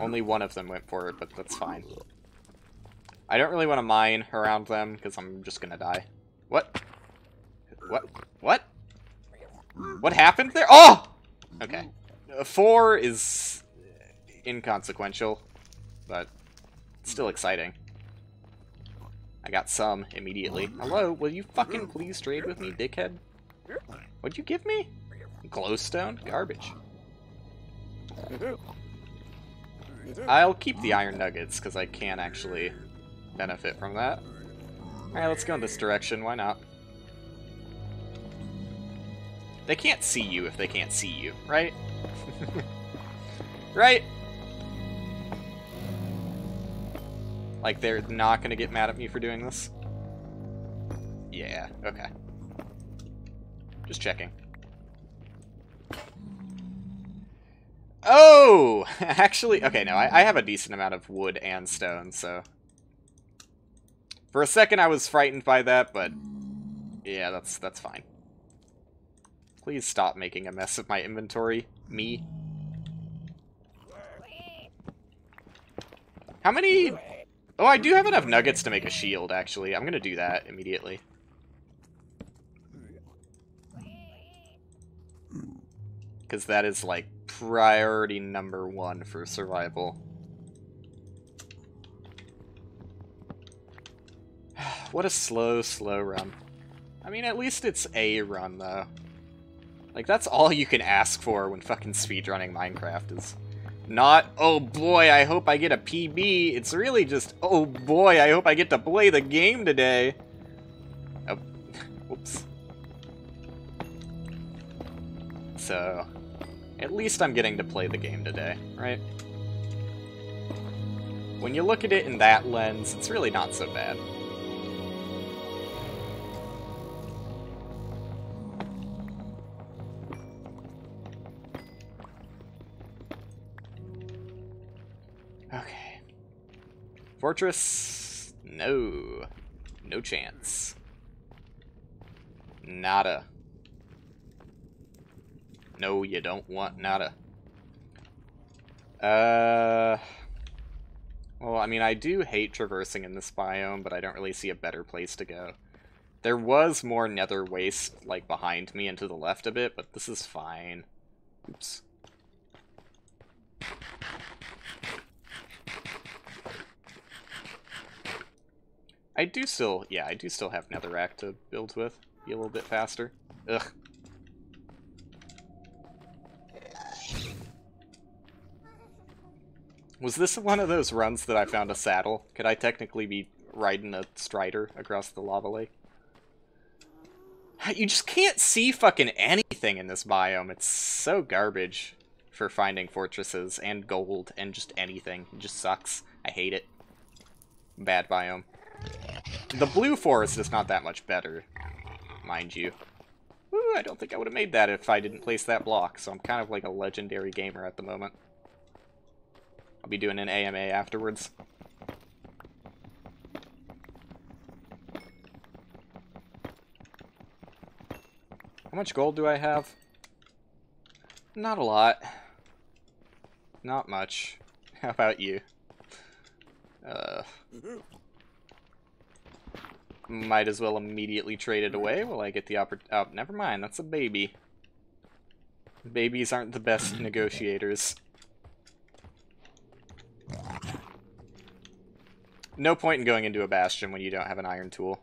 Only one of them went for it, but that's fine. I don't really want to mine around them, because I'm just gonna die. What? What? What? What happened there? Oh! Okay. Uh, four is inconsequential, but still exciting. I got some immediately. Hello, will you fucking please trade with me, dickhead? What'd you give me? Glowstone? Garbage. I'll keep the iron nuggets, because I can actually benefit from that. Alright, let's go in this direction, why not? They can't see you if they can't see you, right? right? Like, they're not gonna get mad at me for doing this? Yeah, okay. Just checking. Oh! Actually, okay, no, I, I have a decent amount of wood and stone, so... For a second I was frightened by that, but... Yeah, that's that's fine. Please stop making a mess of my inventory. Me. How many... Oh, I do have enough nuggets to make a shield, actually. I'm gonna do that immediately. Because that is, like, priority number one for survival. what a slow, slow run. I mean, at least it's a run, though. Like, that's all you can ask for when fucking speedrunning Minecraft is not, oh boy, I hope I get a PB. It's really just, oh boy, I hope I get to play the game today. Oh, whoops. So, at least I'm getting to play the game today, right? when you look at it in that lens, it's really not so bad. Fortress? No. No chance. Nada. No, you don't want nada. Uh... Well, I mean, I do hate traversing in this biome, but I don't really see a better place to go. There was more nether waste, like, behind me and to the left a bit, but this is fine. Oops. I do still, yeah, I do still have netherrack to build with. Be a little bit faster. Ugh. Was this one of those runs that I found a saddle? Could I technically be riding a strider across the lava lake? You just can't see fucking anything in this biome. It's so garbage for finding fortresses and gold and just anything. It just sucks. I hate it. Bad biome. The blue forest is not that much better, mind you. Ooh, I don't think I would have made that if I didn't place that block, so I'm kind of like a legendary gamer at the moment. I'll be doing an AMA afterwards. How much gold do I have? Not a lot. Not much. How about you? Uh, might as well immediately trade it away while I get the oppor- Oh, never mind. That's a baby. Babies aren't the best negotiators. No point in going into a bastion when you don't have an iron tool.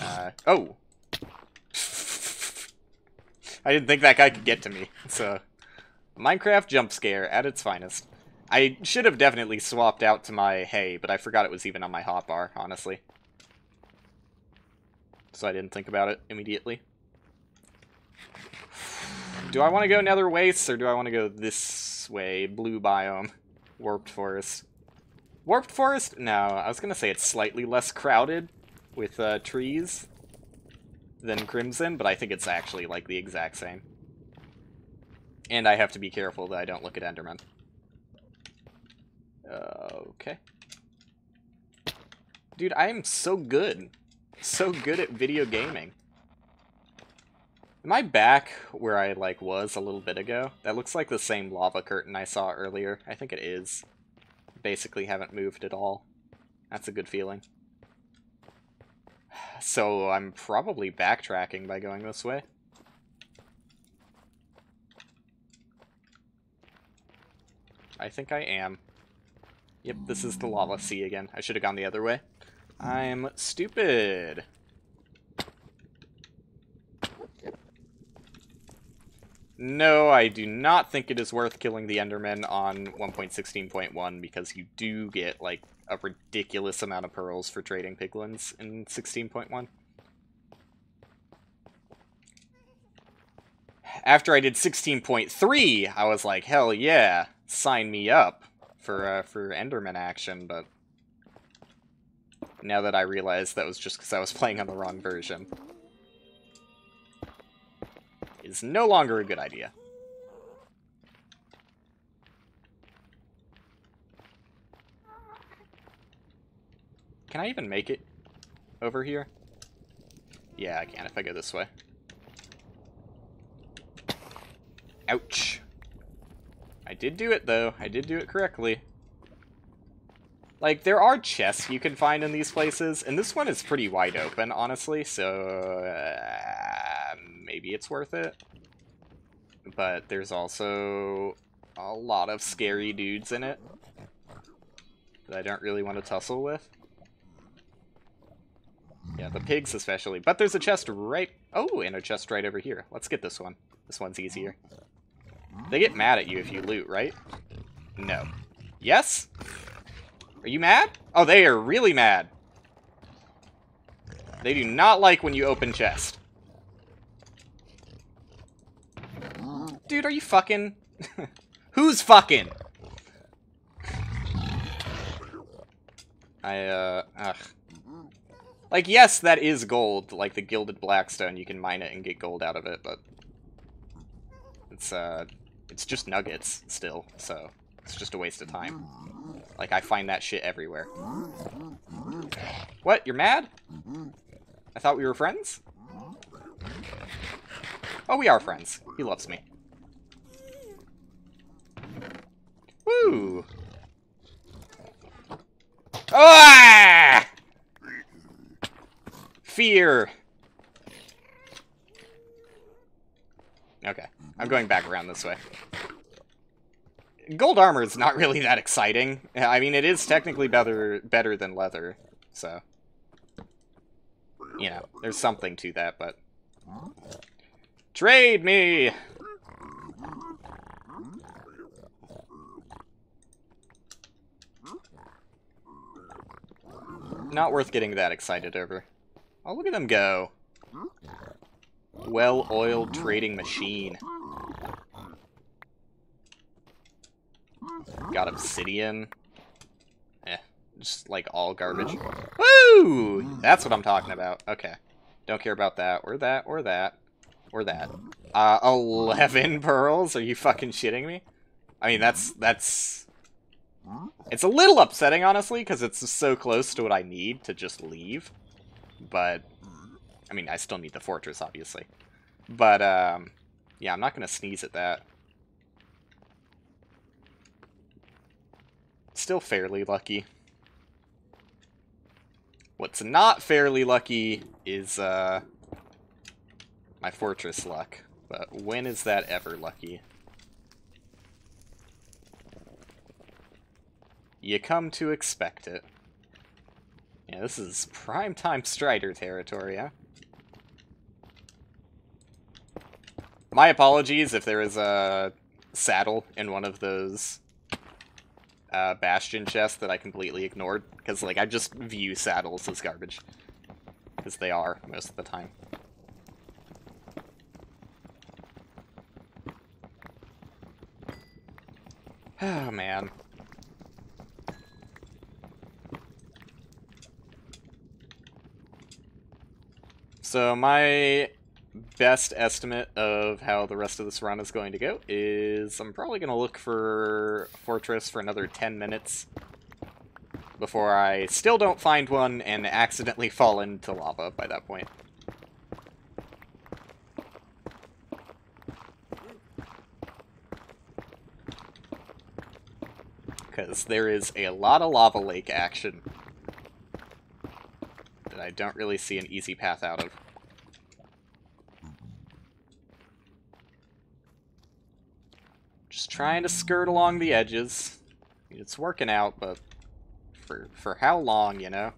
Uh, oh! I didn't think that guy could get to me, so... Minecraft jump scare at its finest. I should have definitely swapped out to my hay, but I forgot it was even on my hotbar, honestly. So I didn't think about it immediately. Do I want to go nether wastes, or do I want to go this way, blue biome, warped forest? Warped Forest? No, I was going to say it's slightly less crowded with uh, trees than Crimson, but I think it's actually like the exact same. And I have to be careful that I don't look at Enderman. Okay. Dude, I am so good. So good at video gaming. Am I back where I, like, was a little bit ago? That looks like the same lava curtain I saw earlier. I think it is basically haven't moved at all. That's a good feeling. So I'm probably backtracking by going this way. I think I am. Yep, this is the lava sea again. I should have gone the other way. I'm stupid. No, I do not think it is worth killing the Endermen on 1.16.1 because you do get, like, a ridiculous amount of pearls for trading piglins in 16.1. After I did 16.3, I was like, hell yeah, sign me up for, uh, for Enderman action, but now that I realize that was just because I was playing on the wrong version is no longer a good idea. Can I even make it over here? Yeah, I can if I go this way. Ouch. I did do it, though. I did do it correctly. Like, there are chests you can find in these places, and this one is pretty wide open, honestly, so... Uh, maybe it's worth it. But there's also a lot of scary dudes in it that I don't really want to tussle with. Yeah, the pigs especially. But there's a chest right... Oh, and a chest right over here. Let's get this one. This one's easier. They get mad at you if you loot, right? No. Yes? Are you mad? Oh, they are really mad. They do not like when you open chest. Dude, are you fucking? Who's fucking? I, uh, ugh. Like, yes, that is gold, like the Gilded Blackstone, you can mine it and get gold out of it, but... It's, uh, it's just nuggets, still, so it's just a waste of time. Like, I find that shit everywhere. What, you're mad? I thought we were friends? Oh, we are friends. He loves me. Woo! Ah! Fear! Okay, I'm going back around this way. Gold armor is not really that exciting. I mean, it is technically better better than leather, so... You know, there's something to that, but... Trade me! Not worth getting that excited over. Oh, look at them go. Well-oiled trading machine. Got obsidian. Eh, just like all garbage. Woo! That's what I'm talking about. Okay. Don't care about that, or that, or that, or that. Uh, 11 pearls? Are you fucking shitting me? I mean, that's, that's... It's a little upsetting, honestly, because it's so close to what I need to just leave. But, I mean, I still need the fortress, obviously. But, um, yeah, I'm not going to sneeze at that. Still fairly lucky. What's not fairly lucky is, uh, my fortress luck. But when is that ever lucky? You come to expect it. Yeah, this is prime time Strider territory, huh? My apologies if there is a saddle in one of those uh, Bastion chest that I completely ignored, because, like, I just view saddles as garbage. Because they are, most of the time. Oh, man. So my best estimate of how the rest of this run is going to go is I'm probably going to look for Fortress for another 10 minutes before I still don't find one and accidentally fall into lava by that point. Because there is a lot of lava lake action that I don't really see an easy path out of. Trying to skirt along the edges. It's working out, but for for how long, you know?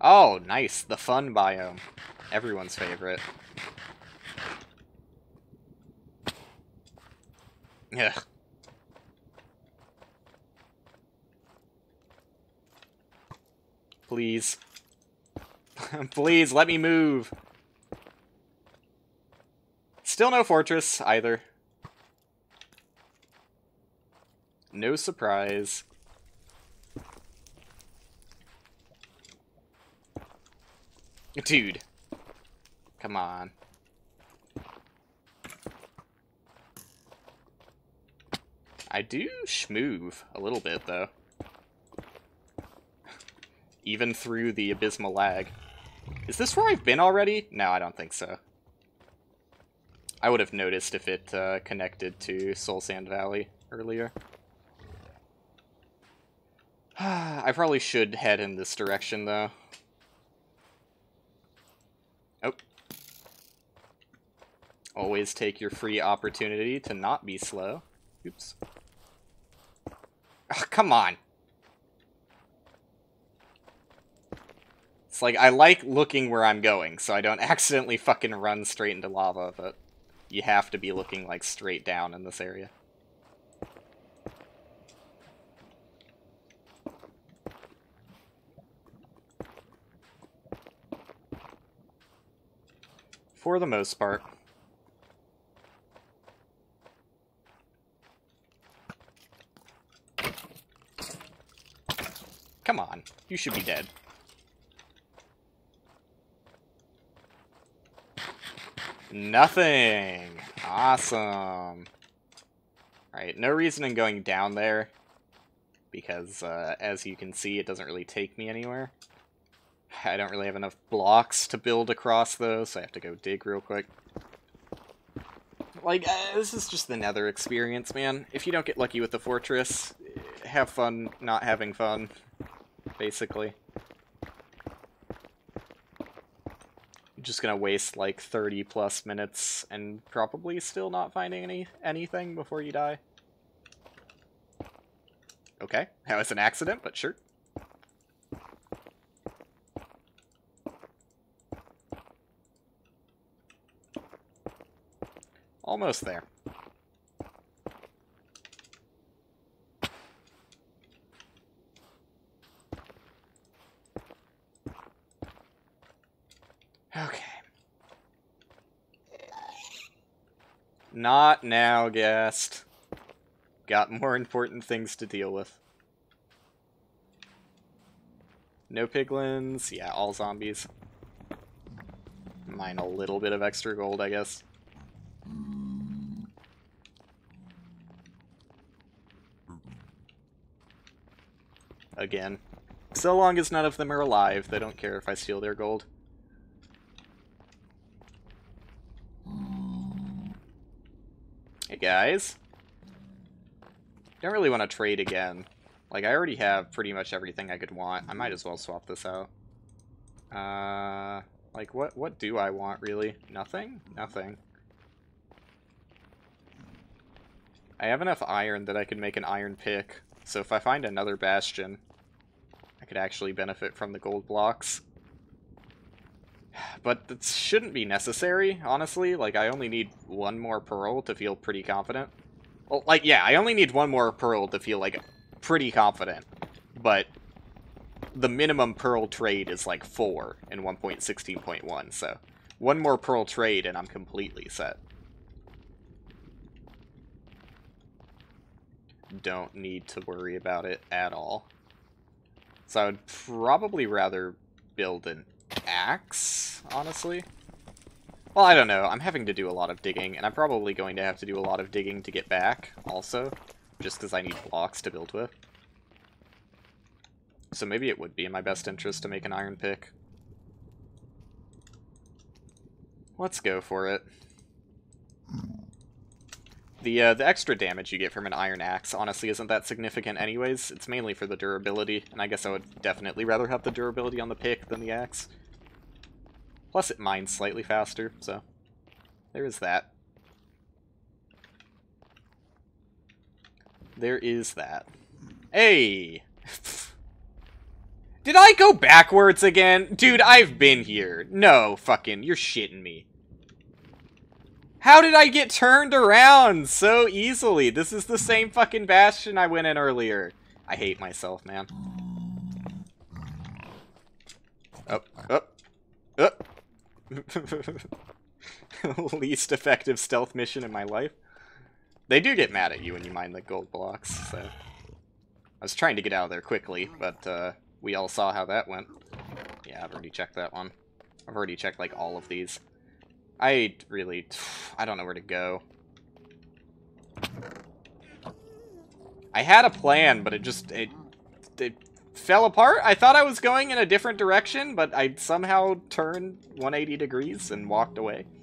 Oh, nice. The fun biome. Everyone's favorite. Yeah. Please. Please, let me move. Still no fortress, either. No surprise. Dude. Come on. I do schmoove a little bit, though. Even through the abysmal lag. Is this where I've been already? No, I don't think so. I would have noticed if it uh, connected to Soul Sand Valley earlier. I probably should head in this direction, though. Oh. Always take your free opportunity to not be slow. Oops. Oh, come on. It's like, I like looking where I'm going, so I don't accidentally fucking run straight into lava, but you have to be looking, like, straight down in this area. For the most part. Come on. You should be dead. Nothing. Awesome. Alright, no reason in going down there. Because, uh, as you can see, it doesn't really take me anywhere. I don't really have enough blocks to build across those, so I have to go dig real quick. Like, uh, this is just the nether experience, man. If you don't get lucky with the fortress, have fun not having fun, basically. just gonna waste like 30 plus minutes and probably still not finding any anything before you die. Okay, that was an accident, but sure. Almost there. Okay. Not now, ghast. Got more important things to deal with. No piglins. Yeah, all zombies. Mine a little bit of extra gold, I guess. Again. So long as none of them are alive, they don't care if I steal their gold. Hey guys. Don't really want to trade again. Like, I already have pretty much everything I could want. I might as well swap this out. Uh, like, what, what do I want, really? Nothing? Nothing. I have enough iron that I can make an iron pick. So if I find another bastion, I could actually benefit from the gold blocks. But that shouldn't be necessary, honestly. Like, I only need one more pearl to feel pretty confident. Well, like, yeah, I only need one more pearl to feel, like, pretty confident. But the minimum pearl trade is, like, 4 in 1.16.1, so... One more pearl trade and I'm completely set. Don't need to worry about it at all. So I would probably rather build an axe, honestly. Well, I don't know. I'm having to do a lot of digging, and I'm probably going to have to do a lot of digging to get back, also, just because I need blocks to build with. So maybe it would be in my best interest to make an iron pick. Let's go for it. The, uh, the extra damage you get from an iron axe honestly isn't that significant anyways. It's mainly for the durability, and I guess I would definitely rather have the durability on the pick than the axe. Plus it mines slightly faster, so there is that. There is that. Hey! Did I go backwards again? Dude, I've been here. No, fucking, you're shitting me. How did I get turned around so easily? This is the same fucking bastion I went in earlier. I hate myself, man. Up, up, up. Least effective stealth mission in my life. They do get mad at you when you mine the gold blocks, so... I was trying to get out of there quickly, but uh, we all saw how that went. Yeah, I've already checked that one. I've already checked, like, all of these. I really... I don't know where to go. I had a plan, but it just... It, it fell apart. I thought I was going in a different direction, but I somehow turned 180 degrees and walked away.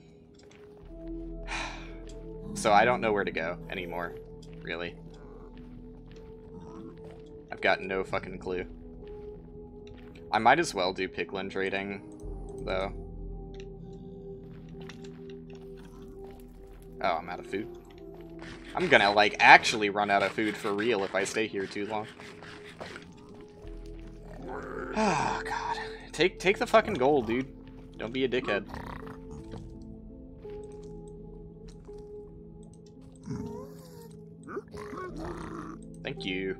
So I don't know where to go anymore, really. I've got no fucking clue. I might as well do piglin trading, though. Oh, I'm out of food. I'm gonna, like, actually run out of food for real if I stay here too long. Oh, God. Take, take the fucking gold, dude. Don't be a dickhead. Thank you.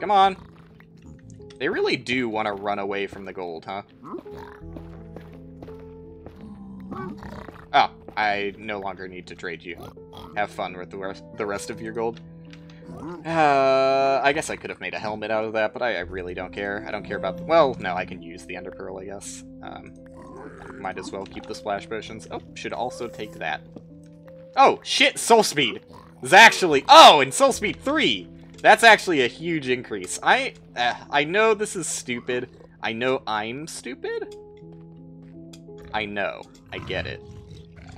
Come on. They really do want to run away from the gold, huh? Oh, I no longer need to trade you. have fun with the rest, the rest of your gold. Uh, I guess I could have made a helmet out of that, but I, I really don't care. I don't care about... The, well, no, I can use the Ender Pearl, I guess. Um, might as well keep the splash potions. Oh, should also take that. Oh, shit, Soul Speed! Is actually... Oh, and Soul Speed 3! That's actually a huge increase. I, uh, I know this is stupid. I know I'm stupid. I know. I get it.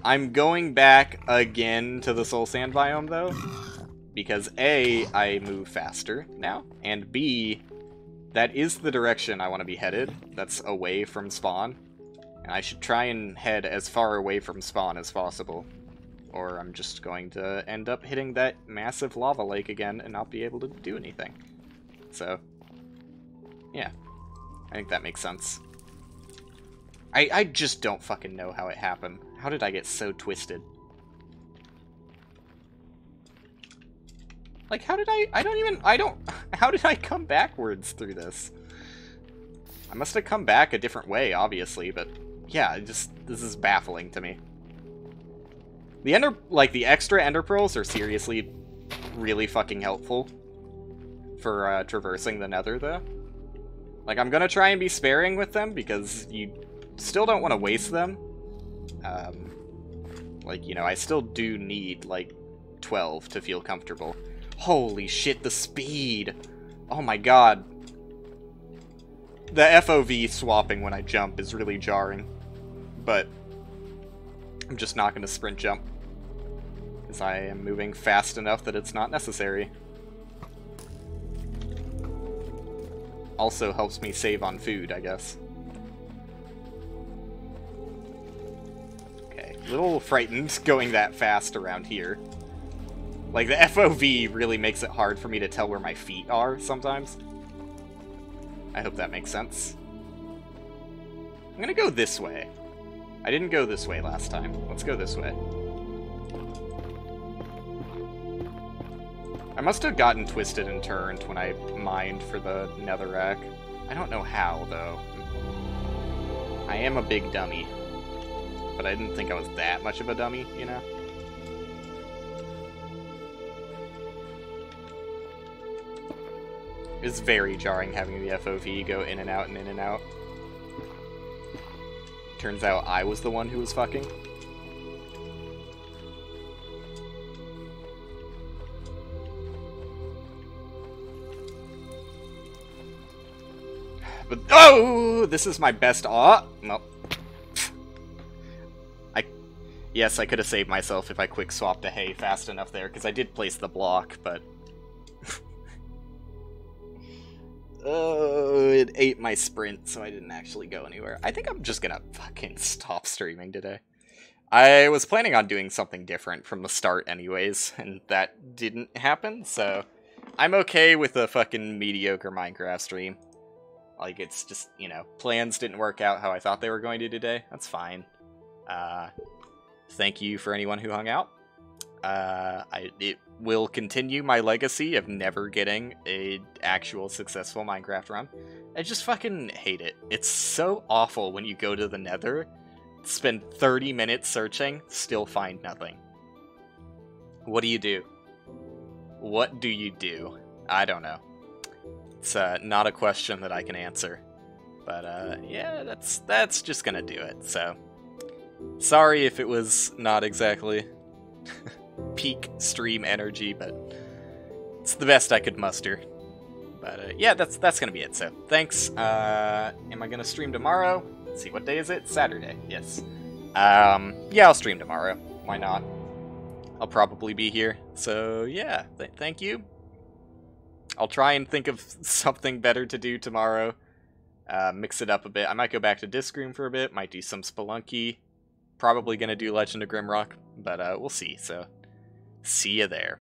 I'm going back again to the Soul Sand biome, though. Because A, I move faster now, and B, that is the direction I want to be headed. That's away from spawn. And I should try and head as far away from spawn as possible. Or I'm just going to end up hitting that massive lava lake again and not be able to do anything. So, yeah. I think that makes sense. I, I just don't fucking know how it happened. How did I get so twisted? Like, how did I... I don't even... I don't... How did I come backwards through this? I must have come back a different way, obviously, but... Yeah, just... This is baffling to me. The ender... Like, the extra ender pearls are seriously really fucking helpful for uh, traversing the nether, though. Like, I'm gonna try and be sparing with them, because you still don't want to waste them. Um, like, you know, I still do need, like, 12 to feel comfortable. Holy shit, the speed! Oh my god. The FOV swapping when I jump is really jarring. But I'm just not going to sprint jump. Because I am moving fast enough that it's not necessary. Also helps me save on food, I guess. Little frightened going that fast around here. Like, the FOV really makes it hard for me to tell where my feet are sometimes. I hope that makes sense. I'm gonna go this way. I didn't go this way last time. Let's go this way. I must have gotten twisted and turned when I mined for the netherrack. I don't know how, though. I am a big dummy. But I didn't think I was that much of a dummy, you know? It's very jarring having the FOV go in and out and in and out. Turns out I was the one who was fucking. But oh, this is my best. Oh, no. Yes, I could have saved myself if I quick swapped the hay fast enough there because I did place the block, but Oh, it ate my sprint, so I didn't actually go anywhere. I think I'm just gonna fucking stop streaming today. I was planning on doing something different from the start anyways, and that didn't happen, so I'm okay with a fucking mediocre Minecraft stream. Like, it's just, you know, plans didn't work out how I thought they were going to today. That's fine. Uh, thank you for anyone who hung out. Uh, I, it will continue my legacy of never getting a actual successful Minecraft run. I just fucking hate it. It's so awful when you go to the nether, spend 30 minutes searching, still find nothing. What do you do? What do you do? I don't know. It's uh, not a question that I can answer. But uh, yeah, that's that's just gonna do it. So sorry if it was not exactly peak stream energy, but it's the best I could muster. But uh, yeah, that's that's gonna be it. So thanks. Uh, am I gonna stream tomorrow? Let's see, what day is it? Saturday. Yes. Um, yeah, I'll stream tomorrow. Why not? I'll probably be here. So yeah, th thank you. I'll try and think of something better to do tomorrow. Uh, mix it up a bit. I might go back to Disc Room for a bit. Might do some Spelunky. Probably gonna do Legend of Grimrock, but uh, we'll see. So See you there.